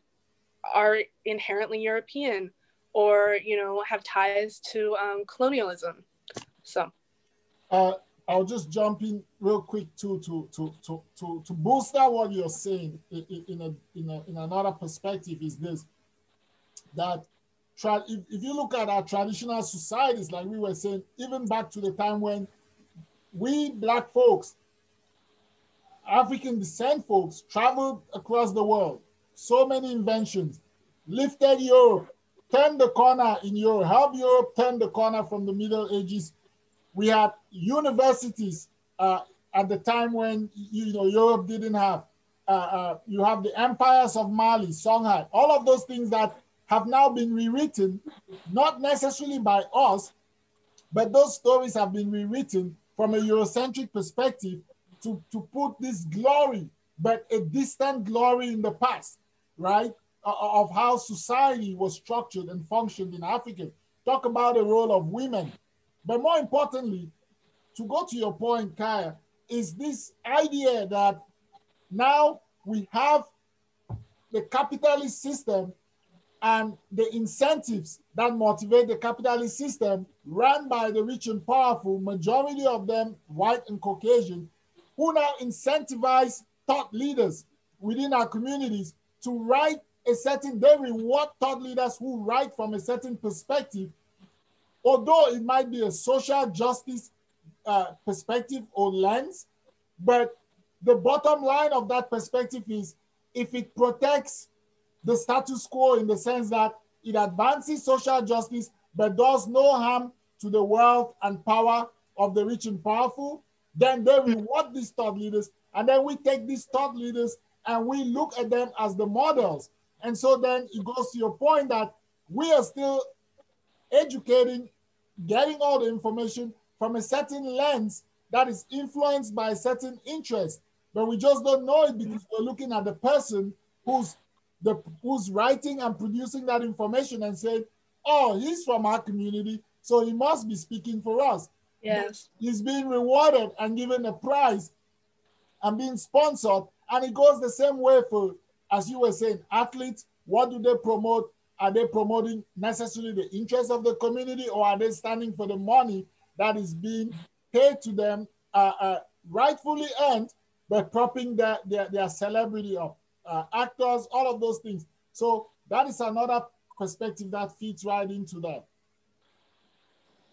are inherently European or you know have ties to um, colonialism. So. Uh, I'll just jump in real quick to to to to to, to bolster what you're saying in, in a in a in another perspective is this that tra- if, if you look at our traditional societies, like we were saying, even back to the time when we black folks, African descent folks, traveled across the world, so many inventions, lifted Europe, turned the corner in Europe, helped Europe turn the corner from the Middle Ages we had universities uh, at the time when you know Europe didn't have. Uh, uh, you have the empires of Mali, Songhai, all of those things that have now been rewritten, not necessarily by us, but those stories have been rewritten from a Eurocentric perspective to, to put this glory, but a distant glory in the past, right? of how society was structured and functioned in Africa. Talk about the role of women but more importantly, to go to your point, Kaya, is this idea that now we have the capitalist system and the incentives that motivate the capitalist system run by the rich and powerful, majority of them white and Caucasian, who now incentivize thought leaders within our communities to write a certain, they reward thought leaders who write from a certain perspective although it might be a social justice uh, perspective or lens, but the bottom line of that perspective is if it protects the status quo in the sense that it advances social justice but does no harm to the wealth and power of the rich and powerful, then they reward these thought leaders. And then we take these thought leaders and we look at them as the models. And so then it goes to your point that we are still educating getting all the information from a certain lens that is influenced by a certain interest. But we just don't know it because we're looking at the person who's the who's writing and producing that information and saying, "Oh, he's from our community, so he must be speaking for us." Yes, he's being rewarded and given a prize and being sponsored, and it goes the same way for, as you were saying, athletes. What do they promote? Are they promoting necessarily the interests of the community, or are they standing for the money that is being paid to them, uh, uh, rightfully earned, but propping their, their, their celebrity up? Uh, actors, all of those things. So that is another perspective that fits right into that.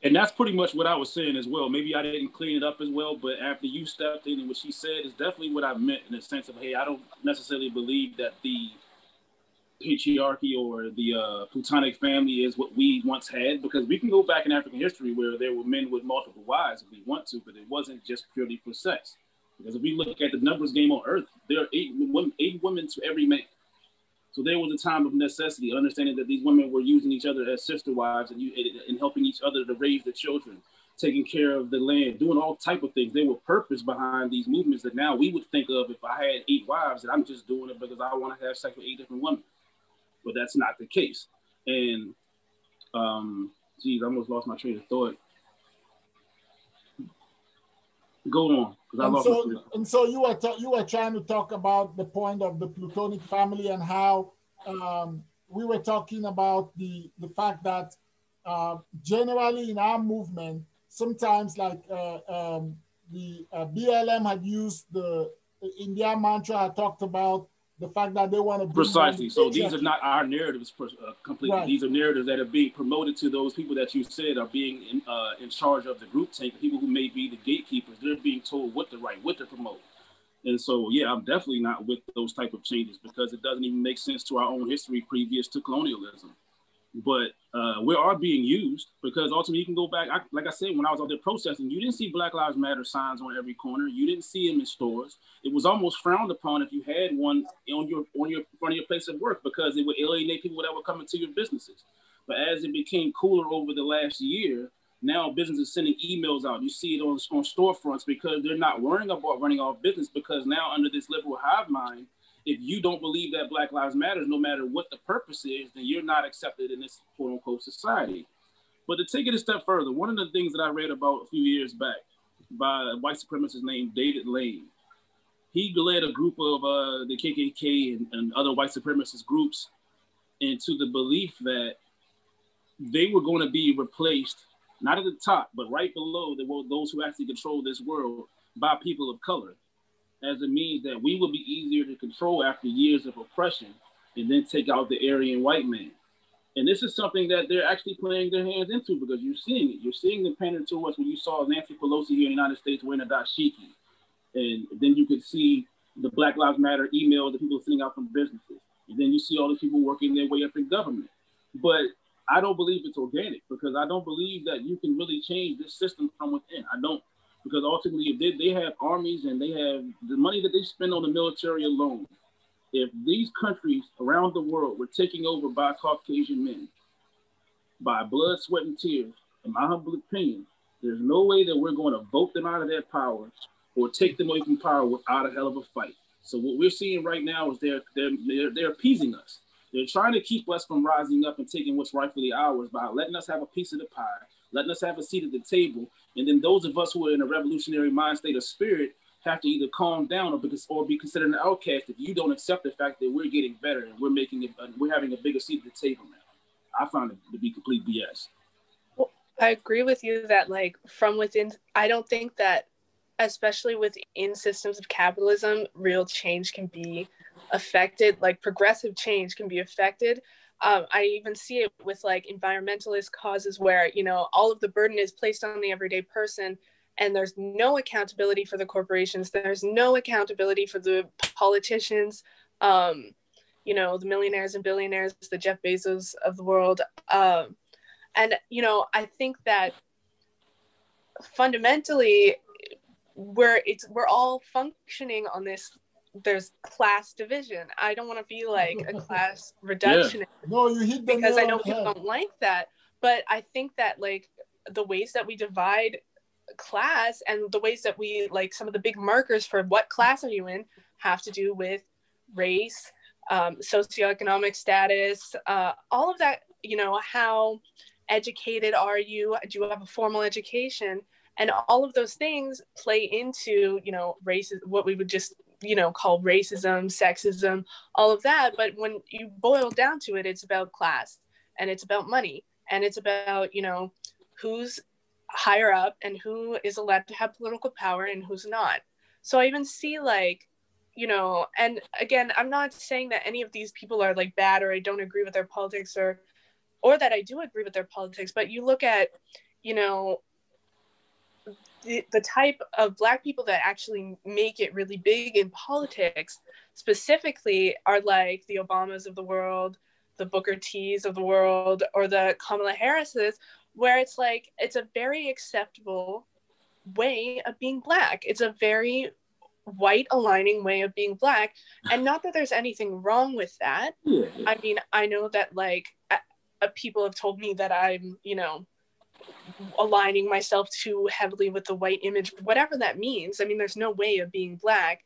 And that's pretty much what I was saying as well. Maybe I didn't clean it up as well, but after you stepped in and what she said is definitely what I meant in the sense of, hey, I don't necessarily believe that the patriarchy or the uh, Plutonic family is what we once had because we can go back in African history where there were men with multiple wives if we want to, but it wasn't just purely for sex. Because if we look at the numbers game on Earth, there are eight women, eight women to every man. So there was a time of necessity, understanding that these women were using each other as sister wives and, you, and helping each other to raise the children, taking care of the land, doing all type of things. There were purpose behind these movements that now we would think of if I had eight wives that I'm just doing it because I want to have sex with eight different women but that's not the case. And um, geez, I almost lost my train of thought. Go on, lost. So, and so you were you were trying to talk about the point of the Plutonic family and how um, we were talking about the the fact that uh, generally in our movement, sometimes like uh, um, the uh, BLM had used the India mantra had talked about the fact that they want to precisely. So these are not our narratives uh, completely. Right. These are narratives that are being promoted to those people that you said are being in, uh, in charge of the group tank. People who may be the gatekeepers. They're being told what to write, what to promote. And so, yeah, I'm definitely not with those type of changes because it doesn't even make sense to our own history previous to colonialism but uh, we are being used because ultimately you can go back. I, like I said, when I was out there protesting, you didn't see Black Lives Matter signs on every corner. You didn't see them in stores. It was almost frowned upon if you had one on your on your front of your place of work because it would alienate people that were coming to your businesses. But as it became cooler over the last year, now businesses sending emails out. You see it on, on storefronts because they're not worrying about running off business because now under this liberal hive mind, if you don't believe that Black Lives Matters, no matter what the purpose is, then you're not accepted in this quote unquote society. But to take it a step further, one of the things that I read about a few years back by a white supremacist named David Lane, he led a group of uh, the KKK and, and other white supremacist groups into the belief that they were going to be replaced, not at the top, but right below the, those who actually control this world by people of color as it means that we will be easier to control after years of oppression and then take out the Aryan white man. And this is something that they're actually playing their hands into because you're seeing it. You're seeing them painted to us when you saw Nancy Pelosi here in the United States wearing a dashiki. And then you could see the Black Lives Matter emails that people are sending out from businesses. And then you see all these people working their way up in government. But I don't believe it's organic because I don't believe that you can really change this system from within. I don't because ultimately if they, they have armies and they have the money that they spend on the military alone if these countries around the world were taken over by caucasian men by blood sweat and tears in my humble opinion there's no way that we're going to vote them out of their power or take them away from power without a hell of a fight so what we're seeing right now is they're they're they're, they're appeasing us they're trying to keep us from rising up and taking what's rightfully ours by letting us have a piece of the pie letting us have a seat at the table. And then those of us who are in a revolutionary mind state of spirit have to either calm down or, because, or be considered an outcast if you don't accept the fact that we're getting better and we're making it, we're having a bigger seat at the table now. I found it to be complete BS. Well, I agree with you that like from within, I don't think that especially within systems of capitalism, real change can be affected, like progressive change can be affected um, I even see it with like environmentalist causes where, you know, all of the burden is placed on the everyday person and there's no accountability for the corporations. There's no accountability for the politicians, um, you know, the millionaires and billionaires, the Jeff Bezos of the world. Um, and, you know, I think that fundamentally we're it's we're all functioning on this there's class division. I don't want to be like a class reduction. Yeah. No, you hit because I know people head. don't like that. But I think that like the ways that we divide class and the ways that we like some of the big markers for what class are you in have to do with race, um, socioeconomic status, uh, all of that, you know, how educated are you? Do you have a formal education? And all of those things play into, you know, races, what we would just, you know, call racism, sexism, all of that. But when you boil down to it, it's about class and it's about money and it's about, you know, who's higher up and who is allowed to have political power and who's not. So I even see like, you know, and again, I'm not saying that any of these people are like bad or I don't agree with their politics or or that I do agree with their politics, but you look at, you know, the, the type of black people that actually make it really big in politics specifically are like the Obamas of the world, the Booker T's of the world, or the Kamala Harris's, where it's like it's a very acceptable way of being black. It's a very white aligning way of being black and not that there's anything wrong with that yeah. i mean i know that like people have told me that i'm you know aligning myself too heavily with the white image whatever that means. I mean there's no way of being black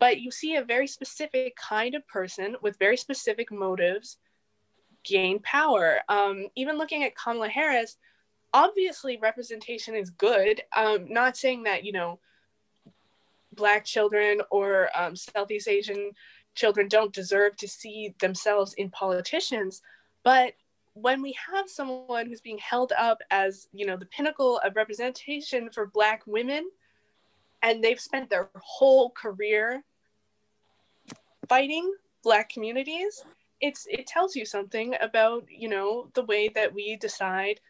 but you see a very specific kind of person with very specific motives gain power. Um, even looking at kamala harris obviously representation is good. Um, not saying that you know black children or um, southeast asian children don't deserve to see themselves in politicians but when we have someone who's being held up as you know the pinnacle of representation for black women and they've spent their whole career fighting black communities it's it tells you something about you know the way that we decide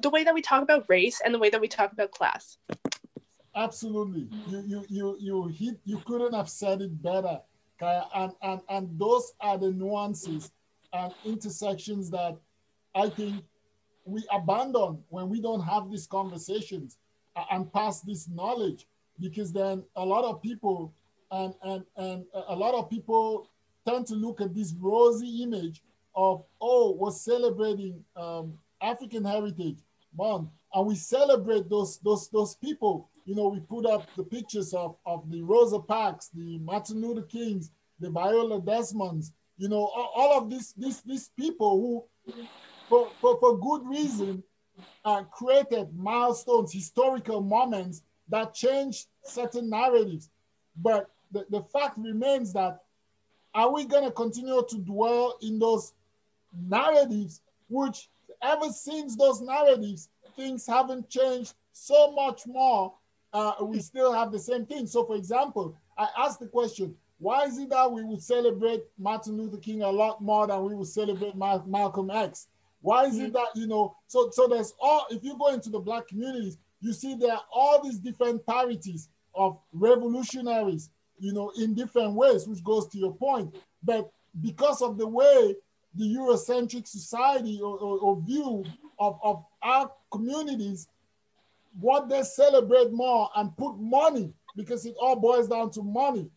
the way that we talk about race and the way that we talk about class absolutely you you you you hit you couldn't have said it better Kaya. and and and those are the nuances and intersections that I think we abandon when we don't have these conversations and pass this knowledge. Because then a lot of people and and and a lot of people tend to look at this rosy image of oh we're celebrating um, African Heritage Month. And we celebrate those those those people. You know we put up the pictures of of the Rosa Parks the Martin Luther Kings the Viola Desmonds you know, all of these these these people who, for, for, for good reason, uh, created milestones, historical moments that changed certain narratives. But the, the fact remains that are we going to continue to dwell in those narratives, which ever since those narratives, things haven't changed so much more. Uh, we still have the same thing. So, for example, I asked the question why is it that we would celebrate Martin Luther King a lot more than we would celebrate Ma Malcolm X? Why is mm -hmm. it that, you know, so, so there's all, if you go into the black communities, you see there are all these different parities of revolutionaries, you know, in different ways, which goes to your point. But because of the way the Eurocentric society or, or, or view of, of our communities, what they celebrate more and put money, because it all boils down to money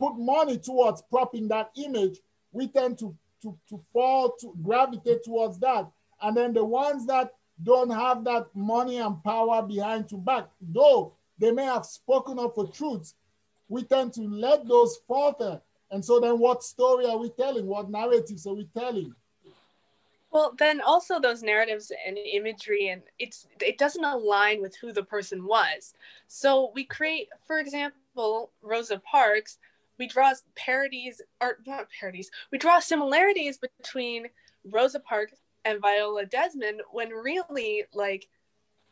put money towards propping that image, we tend to, to, to fall, to gravitate towards that. And then the ones that don't have that money and power behind to back, though they may have spoken up for truths, we tend to let those falter. And so then what story are we telling? What narratives are we telling? Well, then also those narratives and imagery and it's it doesn't align with who the person was. So we create, for example, Rosa Parks we draw parodies or not parodies we draw similarities between rosa parks and viola desmond when really like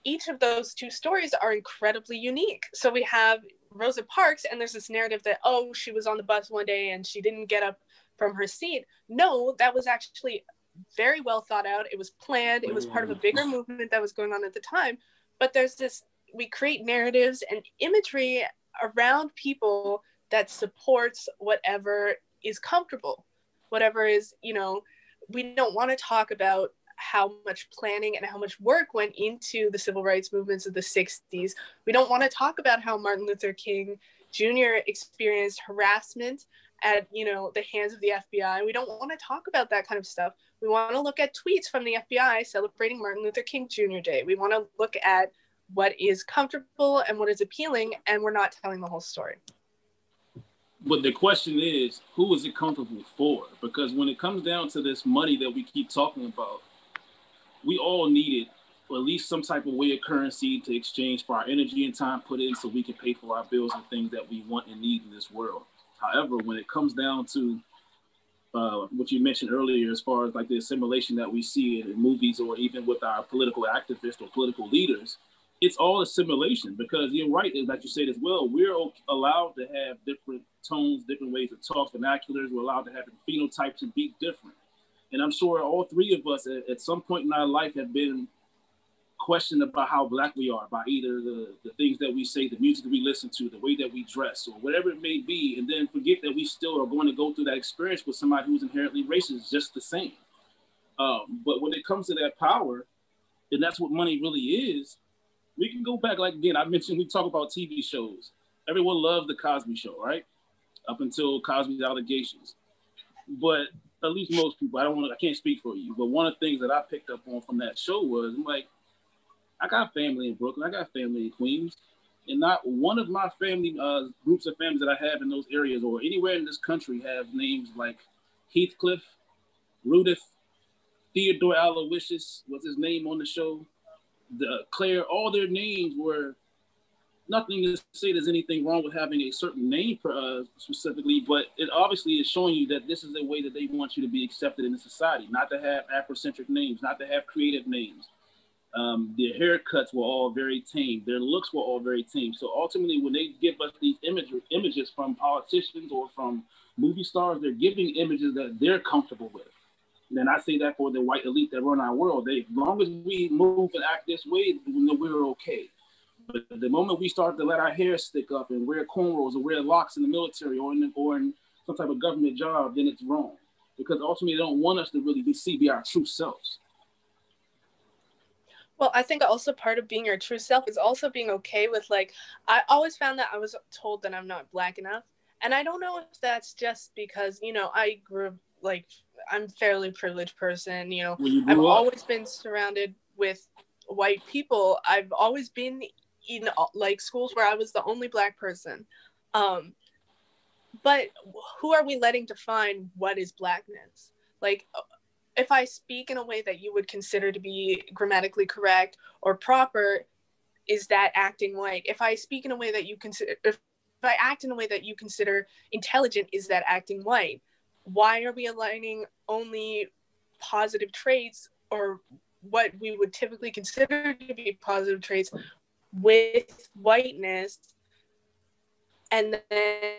each of those two stories are incredibly unique. So we have rosa parks and there's this narrative that oh she was on the bus one day and she didn't get up from her seat. No that was actually very well thought out. It was planned. It was part of a bigger mm. movement that was going on at the time. But there's this we create narratives and imagery around people that supports whatever is comfortable, whatever is, you know, we don't want to talk about how much planning and how much work went into the civil rights movements of the 60s. We don't want to talk about how Martin Luther King Jr. experienced harassment at you know the hands of the FBI. We don't want to talk about that kind of stuff. We want to look at tweets from the FBI celebrating Martin Luther King Jr. Day. We want to look at what is comfortable and what is appealing, and we're not telling the whole story. But the question is, who is it comfortable for? Because when it comes down to this money that we keep talking about, we all need it, or at least some type of way of currency to exchange for our energy and time put in so we can pay for our bills and things that we want and need in this world. However, when it comes down to uh, what you mentioned earlier, as far as like the assimilation that we see in movies or even with our political activists or political leaders, it's all assimilation because you're right, like you said as well, we're allowed to have different tones, different ways of talk, vernaculars, we're allowed to have phenotypes and be different. And I'm sure all three of us at, at some point in our life have been questioned about how black we are, by either the, the things that we say, the music we listen to, the way that we dress, or whatever it may be, and then forget that we still are going to go through that experience with somebody who's inherently racist just the same. Um, but when it comes to that power, and that's what money really is, we can go back, like again, I mentioned we talk about TV shows. Everyone loved the Cosby Show, right? Up until Cosby's allegations. But at least most people, I don't want I can't speak for you, but one of the things that I picked up on from that show was I'm like, I got family in Brooklyn, I got family in Queens, and not one of my family uh, groups of families that I have in those areas or anywhere in this country have names like Heathcliff, Rudolph, Theodore Aloysius was his name on the show the Claire, all their names were nothing to say there's anything wrong with having a certain name uh, specifically, but it obviously is showing you that this is a way that they want you to be accepted in the society, not to have Afrocentric names, not to have creative names. Um, their haircuts were all very tame. Their looks were all very tame. So ultimately, when they give us these image, images from politicians or from movie stars, they're giving images that they're comfortable with. And I say that for the white elite that run our world. They, as long as we move and act this way, we're okay. But the moment we start to let our hair stick up and wear cornrows or wear locks in the military or in, or in some type of government job, then it's wrong. Because ultimately, they don't want us to really be, see be our true selves. Well, I think also part of being your true self is also being okay with like I always found that I was told that I'm not black enough. And I don't know if that's just because, you know, I grew like I'm fairly privileged person. You know, I've up. always been surrounded with white people. I've always been in like schools where I was the only black person. Um, but who are we letting define what is blackness? Like, if I speak in a way that you would consider to be grammatically correct or proper, is that acting white? If I speak in a way that you consider, if I act in a way that you consider intelligent, is that acting white? Why are we aligning only positive traits or what we would typically consider to be positive traits with whiteness and then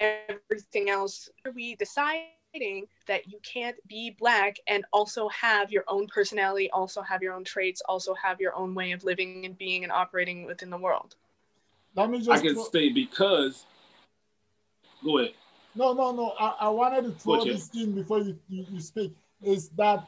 everything else? Are we deciding that you can't be black and also have your own personality also have your own traits also have your own way of living and being and operating within the world? Let me just i can say because go ahead no, no, no. I, I wanted to throw this in before you, you, you speak. Is that,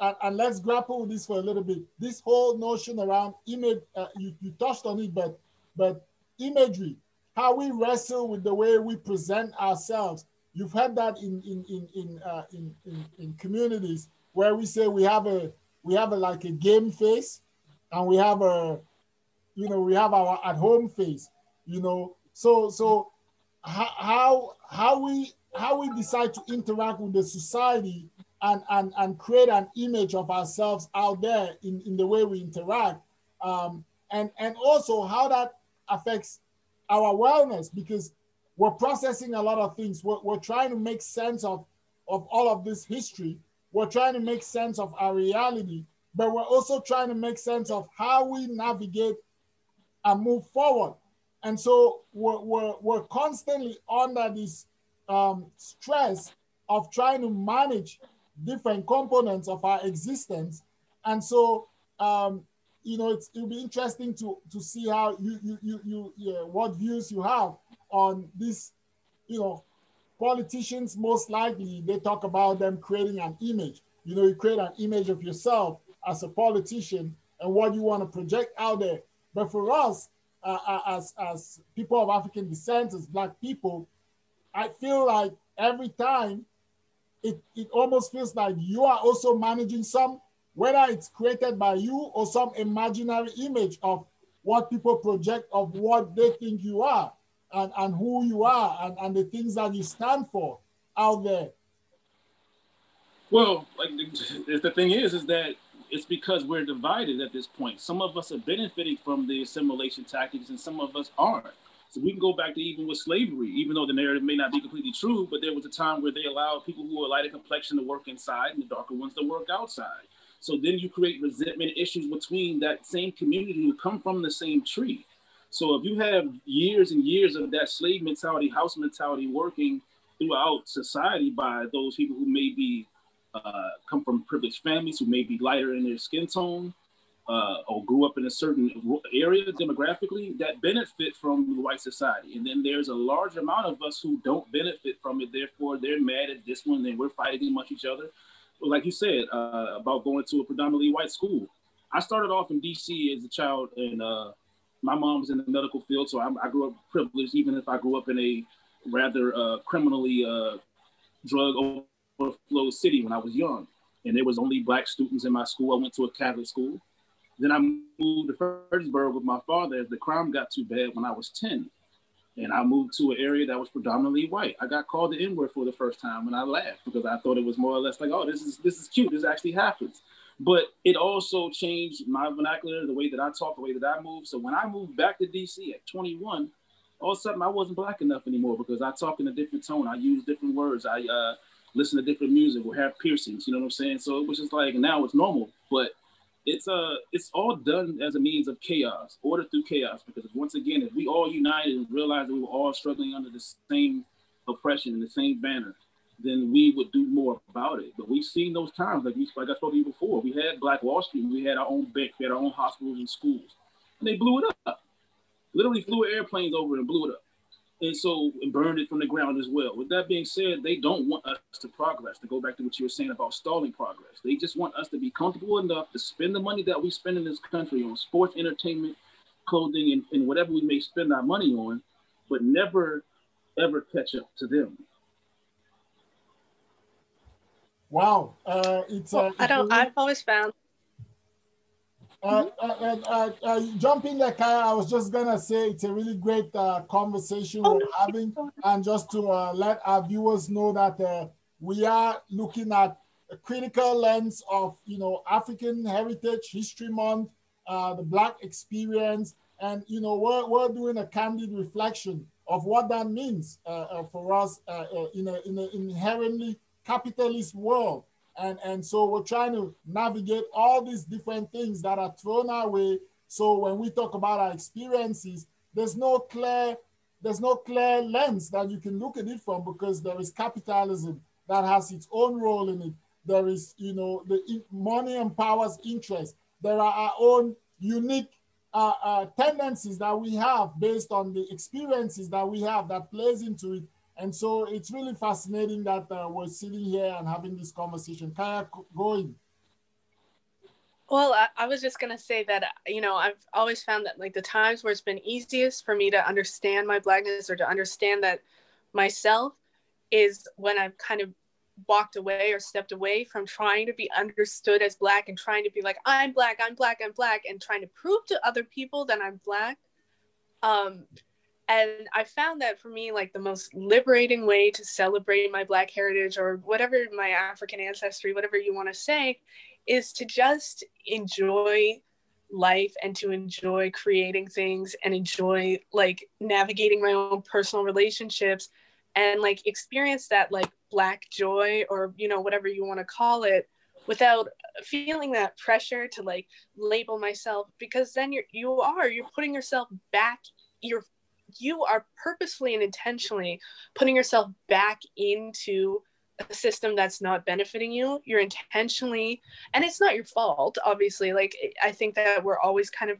and, and, let's grapple with this for a little bit. This whole notion around image, uh, you, you touched on it, but but imagery, how we wrestle with the way we present ourselves. You've had that in in in in, uh, in, in, in communities where we say we have a we have a like a game face, and we have a, you know, we have our at home face. You know, so so how how we how we decide to interact with the society and and and create an image of ourselves out there in in the way we interact um, and and also how that affects our wellness because we're processing a lot of things. We're, we're trying to make sense of of all of this history. We're trying to make sense of our reality but we're also trying to make sense of how we navigate and move forward and so we're, we're, we're constantly under this um, stress of trying to manage different components of our existence. And so, um, you know, it'll be interesting to, to see how you, you, you, you yeah, what views you have on this, you know, politicians most likely, they talk about them creating an image. You know, you create an image of yourself as a politician and what you want to project out there. But for us, uh, uh, as, as people of African descent, as Black people, I feel like every time it, it almost feels like you are also managing some, whether it's created by you or some imaginary image of what people project of what they think you are. and, and who you are and, and the things that you stand for out there? Well, like the, the thing is, is that it's because we're divided at this point. Some of us are benefiting from the assimilation tactics, and some of us aren't. So we can go back to even with slavery, even though the narrative may not be completely true, but there was a time where they allowed people who were lighter complexion to work inside and the darker ones to work outside. So then you create resentment issues between that same community who come from the same tree. So if you have years and years of that slave mentality, house mentality working throughout society by those people who may be uh, come from privileged families, who may be lighter in their skin tone, uh, or grew up in a certain area demographically that benefit from the white society. And then there's a large amount of us who don't benefit from it. Therefore, they're mad at this one, and we're fighting amongst each other. But like you said uh, about going to a predominantly white school, I started off in DC as a child, and uh, my mom was in the medical field, so I, I, grew up privileged, even if I grew up in a rather uh, criminally uh, drug overflow city when I was young. And there was only black students in my school. I went to a Catholic school then I moved to Fredericksburg with my father as the crime got too bad when I was 10. And I moved to an area that was predominantly white. I got called the N-word for the first time and I laughed because I thought it was more or less like, oh, this is this is cute. This actually happens. But it also changed my vernacular, the way that I talk, the way that I move. So when I moved back to DC at 21, all of a sudden I wasn't black enough anymore because I talk in a different tone. I use different words. I uh, listen to different music or have piercings. You know what I'm saying? So it was just like now it's normal. But it's uh it's all done as a means of chaos, order through chaos. Because once again, if we all united and realized that we were all struggling under the same oppression and the same banner, then we would do more about it. But we've seen those times, like we like I told you before, we had Black Wall Street, we had our own bank, we had our own hospitals and schools, and they blew it up. Literally flew airplanes over and blew it up and so and burned it from the ground as well. With that being said, they don't want us to progress. To go back to what you were saying about stalling progress, they just want us to be comfortable enough to spend the money that we spend in this country on sports, entertainment, clothing, and, and whatever we may spend our money on, but never ever catch up to them. Wow, uh, it's. Uh, I don't. I've always found uh, uh, uh, uh, jump in there, I was just gonna say it's a really great uh, conversation oh, we're having, and just to uh, let our viewers know that uh, we are looking at a critical lens of you know African Heritage History Month, uh, the Black experience, and you know we're we're doing a candid reflection of what that means for us in a in an inherently capitalist world. And, and so we're trying to navigate all these different things that are thrown our way. So when we talk about our experiences, there's no clear, there's no clear lens that you can look at it from because there is capitalism that has its own role in it. There is, you know, the money empowers interest. There are our own unique uh, uh, tendencies that we have based on the experiences that we have that plays into it and so it's really fascinating that uh, we're sitting here and having this conversation. Kaya, going. Well, I, I, was just gonna say that you know I've always found that like the times where it's been easiest for me to understand my blackness or to understand that myself is when I've kind of walked away or stepped away from trying to be understood as black and trying to be like I'm black, I'm black, I'm black, and trying to prove to other people that I'm black. Um, and i found that for me like the most liberating way to celebrate my black heritage or whatever my african ancestry whatever you want to say is to just enjoy life and to enjoy creating things and enjoy like navigating my own personal relationships and like experience that like black joy or you know whatever you want to call it without feeling that pressure to like label myself because then you're you are you're putting yourself back you're you are purposefully and intentionally putting yourself back into a system that's not benefiting you. You're intentionally and it's not your fault obviously. Like i think that we're always kind of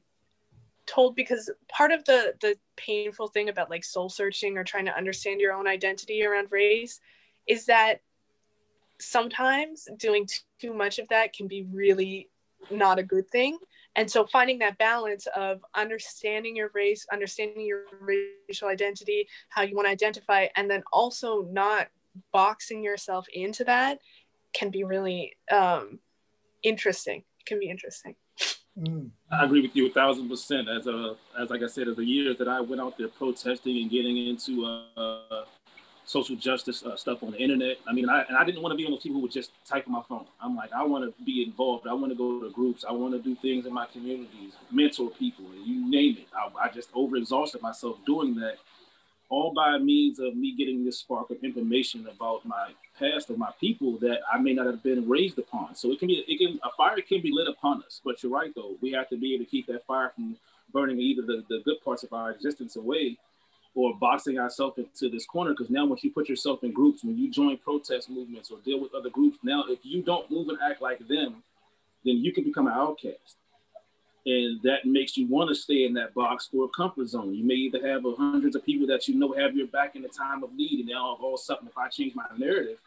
told because part of the the painful thing about like soul searching or trying to understand your own identity around race is that sometimes doing too much of that can be really not a good thing and so finding that balance of understanding your race understanding your racial identity how you want to identify and then also not boxing yourself into that can be really um, interesting it can be interesting Mm. I agree with you a thousand percent. As a, as like I said, as the years that I went out there protesting and getting into uh, social justice uh, stuff on the internet. I mean, I, and I didn't want to be one of those people who would just type on my phone. I'm like, I want to be involved. I want to go to groups. I want to do things in my communities, mentor people, you name it. I, I just overexhausted myself doing that, all by means of me getting this spark of information about my past or my people that I may not have been raised upon. So it can be, it can, a fire can be lit upon us. But you're right, though. We have to be able to keep that fire from burning either the, the good parts of our existence away or boxing ourselves into this corner. Because now, once you put yourself in groups, when you join protest movements or deal with other groups, now if you don't move and act like them, then you can become an outcast. And that makes you want to stay in that box or comfort zone. You may either have uh, hundreds of people that you know have your back in the time of need, and now all of a sudden, if I change my narrative,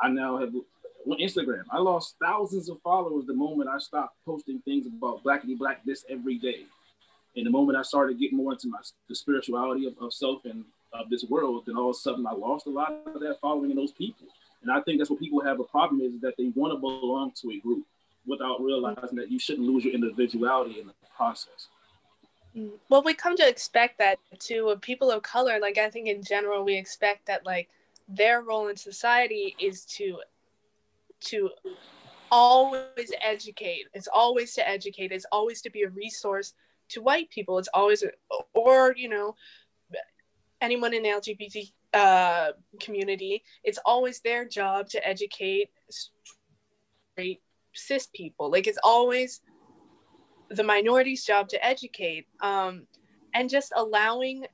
I now have on Instagram. I lost thousands of followers the moment I stopped posting things about blackity black this every day. And the moment I started getting more into my the spirituality of, of self and of this world, then all of a sudden I lost a lot of that following those people. And I think that's what people have a problem is that they want to belong to a group without realizing that you shouldn't lose your individuality in the process. Mm. Well, we come to expect that too people of color. Like I think in general, we expect that like their role in society is to to always educate it's always to educate it's always to be a resource to white people it's always or you know anyone in the lgbt uh, community it's always their job to educate straight cis people. Like it's always the minority's job to educate um, and just allowing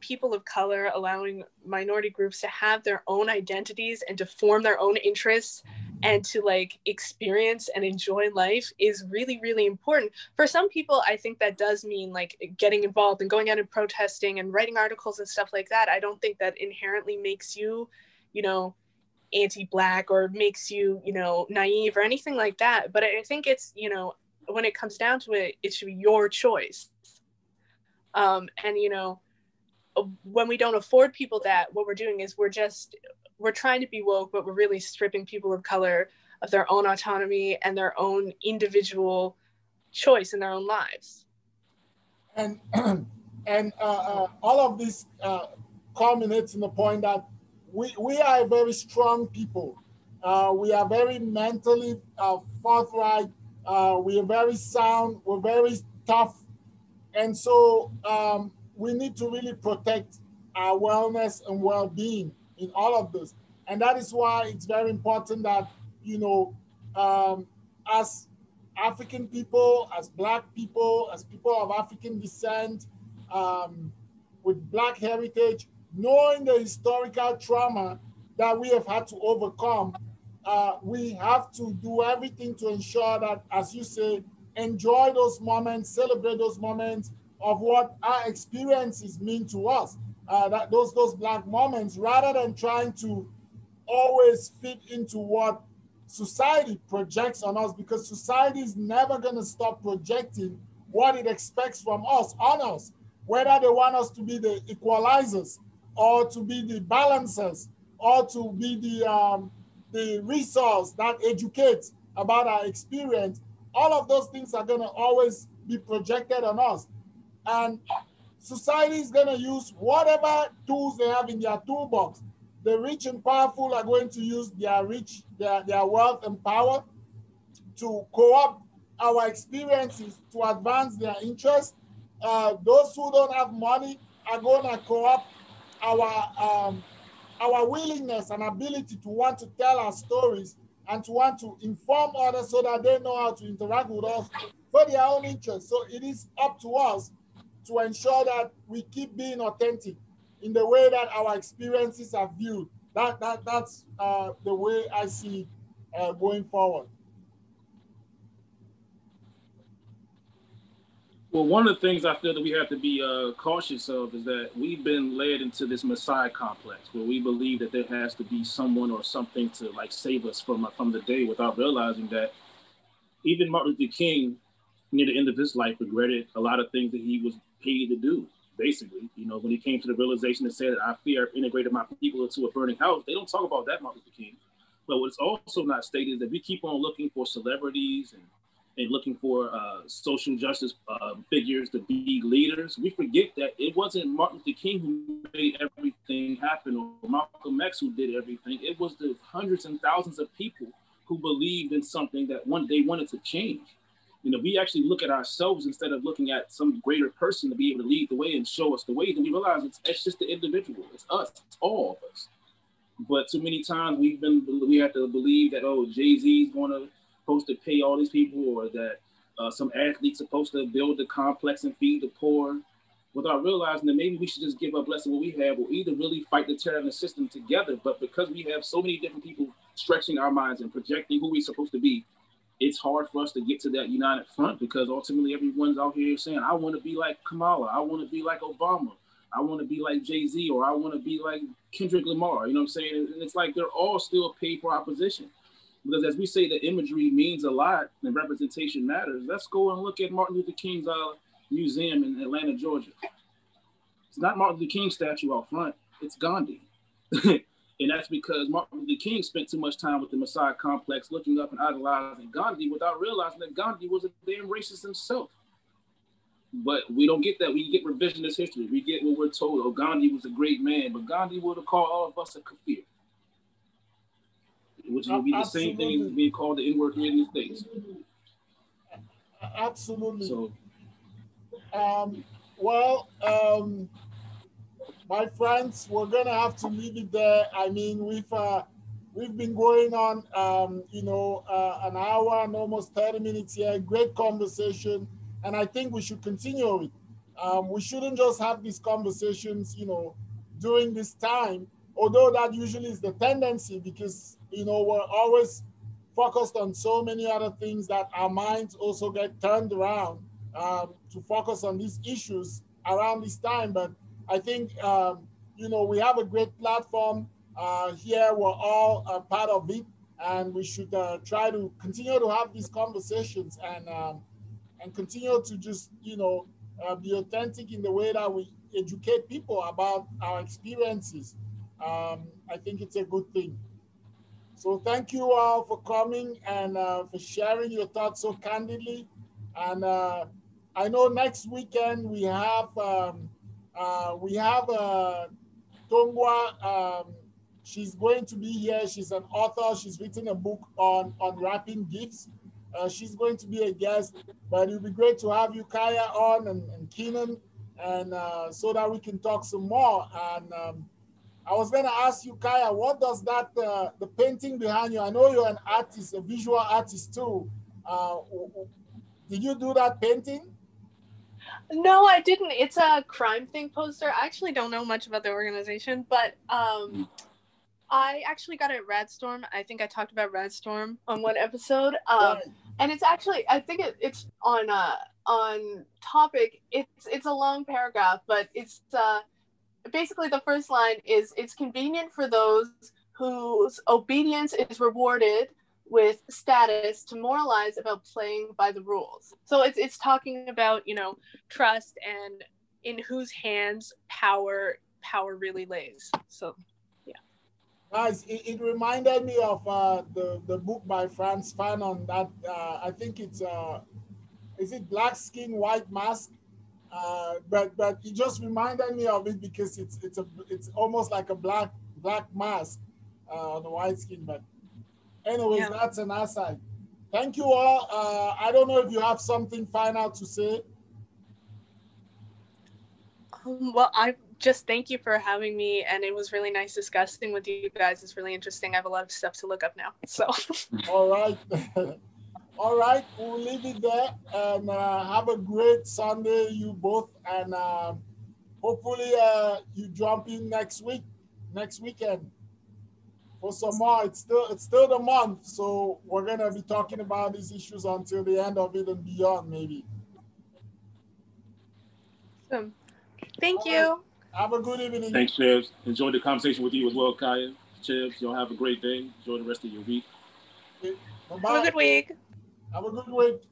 people of color, allowing minority groups to have their own identities and to form their own interests and to like experience and enjoy life is really really important. For some people i think that does mean like getting involved and going out and protesting and writing articles and stuff like that. I don't think that inherently makes you you know anti-black or makes you you know naive or anything like that. But i think it's you know when it comes down to it it should be your choice. Um and you know when we don't afford people that what we're doing is we're just we're trying to be woke but we're really stripping people of color of their own autonomy and their own individual choice in their own lives. And and uh, uh, all of this uh, culminates in the point that we, we are a very strong people. Uh, we are very mentally uh, forthright. Uh, we are very sound. We're very tough. And so um, we need to really protect our wellness and well-being in all of this. And that is why it's very important that, you know, um, as African people, as Black people, as people of African descent, um, with Black heritage, knowing the historical trauma that we have had to overcome, uh, we have to do everything to ensure that, as you say, enjoy those moments, celebrate those moments, of what our experiences mean to us. Uh, that those those black moments, rather than trying to always fit into what society projects on us, because society is never going to stop projecting what it expects from us on us, whether they want us to be the equalizers or to be the balancers or to be the um, the resource that educates about our experience. All of those things are going to always be projected on us. And society is going to use whatever tools they have in their toolbox. The rich and powerful are going to use their rich, their, their wealth and power to co-opt our experiences to advance their interests. Uh, those who don't have money are going to co-opt our um, our willingness and ability to want to tell our stories and to want to inform others so that they know how to interact with us for their own interests. So it is up to us to ensure that we keep being authentic in the way that our experiences are viewed. That, that, that's uh, the way I see uh, going forward. Well, one of the things I feel that we have to be uh, cautious of is that we've been led into this Messiah complex, where we believe that there has to be someone or something to like save us from from the day, without realizing that even Martin Luther King, near the end of his life, regretted a lot of things that he was paid to do. Basically, you know, when he came to the realization and said, that "I fear I've integrated my people into a burning house," they don't talk about that Martin Luther King. But what's also not stated is that we keep on looking for celebrities and and looking for uh, social justice uh, figures to be leaders, we forget that it wasn't Martin Luther King who made everything happen or Malcolm X who did everything. It was the hundreds and thousands of people who believed in something that one day wanted to change. You know, we actually look at ourselves instead of looking at some greater person to be able to lead the way and show us the way. Then we realize it's, it's just the individual. It's us. It's all of us. But too many times we've been we have to believe that oh Jay Z is going to supposed to pay all these people, or that uh, some athlete's supposed to build the complex and feed the poor, without realizing that maybe we should just give up less of what we have, or either really fight the terror in the system together. But because we have so many different people stretching our minds and projecting who we're supposed to be, it's hard for us to get to that united front because ultimately everyone's out here saying, I want to be like Kamala, I want to be like Obama, I want to be like Jay Z, or I want to be like Kendrick Lamar. You know what I'm saying? And it's like they're all still paid for opposition. Because as we say the imagery means a lot and representation matters, let's go and look at Martin Luther King's uh, museum in Atlanta, Georgia. It's not Martin Luther King statue out front, it's Gandhi. and that's because Martin Luther King spent too much time with the Messiah complex looking up and idolizing Gandhi without realizing that Gandhi was a damn racist himself. But we don't get that. We get revisionist history. We get what we're told. Oh, Gandhi was a great man, but Gandhi would have called all of us a kafir which would be the same thing as being called the N-word here in the States. Absolutely. So, um, well, um, my friends, we're gonna have to leave it there. I mean, we've uh, we've been going on, um, you know, uh, an hour and almost 30 minutes here. Great conversation, and I think we should continue it. Um, we shouldn't just have these conversations, you know, during this time, although that usually is the tendency because you know, we're always focused on so many other things that our minds also get turned around um, to focus on these issues around this time. But I think, um, you know, we have a great platform uh, here. We're all a part of it, and we should uh, try to continue to have these conversations and um, and continue to just, you know, uh, be authentic in the way that we educate people about our experiences. Um, I think it's a good thing. So thank you all for coming and uh, for sharing your thoughts so candidly. And uh, I know next weekend we have um, uh, we have uh, Tongwa. Um, she's going to be here. She's an author. She's written a book on on wrapping gifts. Uh, she's going to be a guest, but it would be great to have you, Kaya, on and, and Kenon, and uh, so that we can talk some more. And um, I was going to ask you, Kaya, what does that, uh, the painting behind you, I know you're an artist, a visual artist too. Uh, did you do that painting? No, I didn't. It's a CrimethInc poster. I actually don't know much about the organization, but um, I actually got it at Radstorm. I think I talked about Radstorm on one episode. Um. And it's actually, I think it, it's on uh, on topic. It's it's a long paragraph, but it's uh, basically the first line is it's convenient for those whose obedience is rewarded with status to moralize about playing by the rules. So it's it's talking about, you know, trust and in whose hands power power really lays. So yeah. Nice. It, it reminded me of uh, the, the book by Frantz Fanon that uh, I think it's uh, is it Black Skin, White Mask? Uh, but but it just reminded me of it because it's it's a it's almost like a black black mask uh, on the white skin. But anyways, yeah. that's an aside. Thank you all. Uh, I don't know if you have something final to say. Um, well, I just thank you for having me, and it was really nice discussing with you guys. It's really interesting. I have a lot of stuff to look up now. So. all right. All right, we'll leave it there and uh, have a great Sunday, you both. And uh, hopefully uh, you jump in next week, next weekend for some more. It's still it's still the month, so we're gonna be talking about these issues until the end of it and beyond, maybe. Awesome. Thank All you. Right. Have a good evening. Thanks, Chebs. Enjoyed the conversation with you as well, Kaya. Chebs, y'all have a great day. Enjoy the rest of your week. Okay. Have a good week. Have a good week.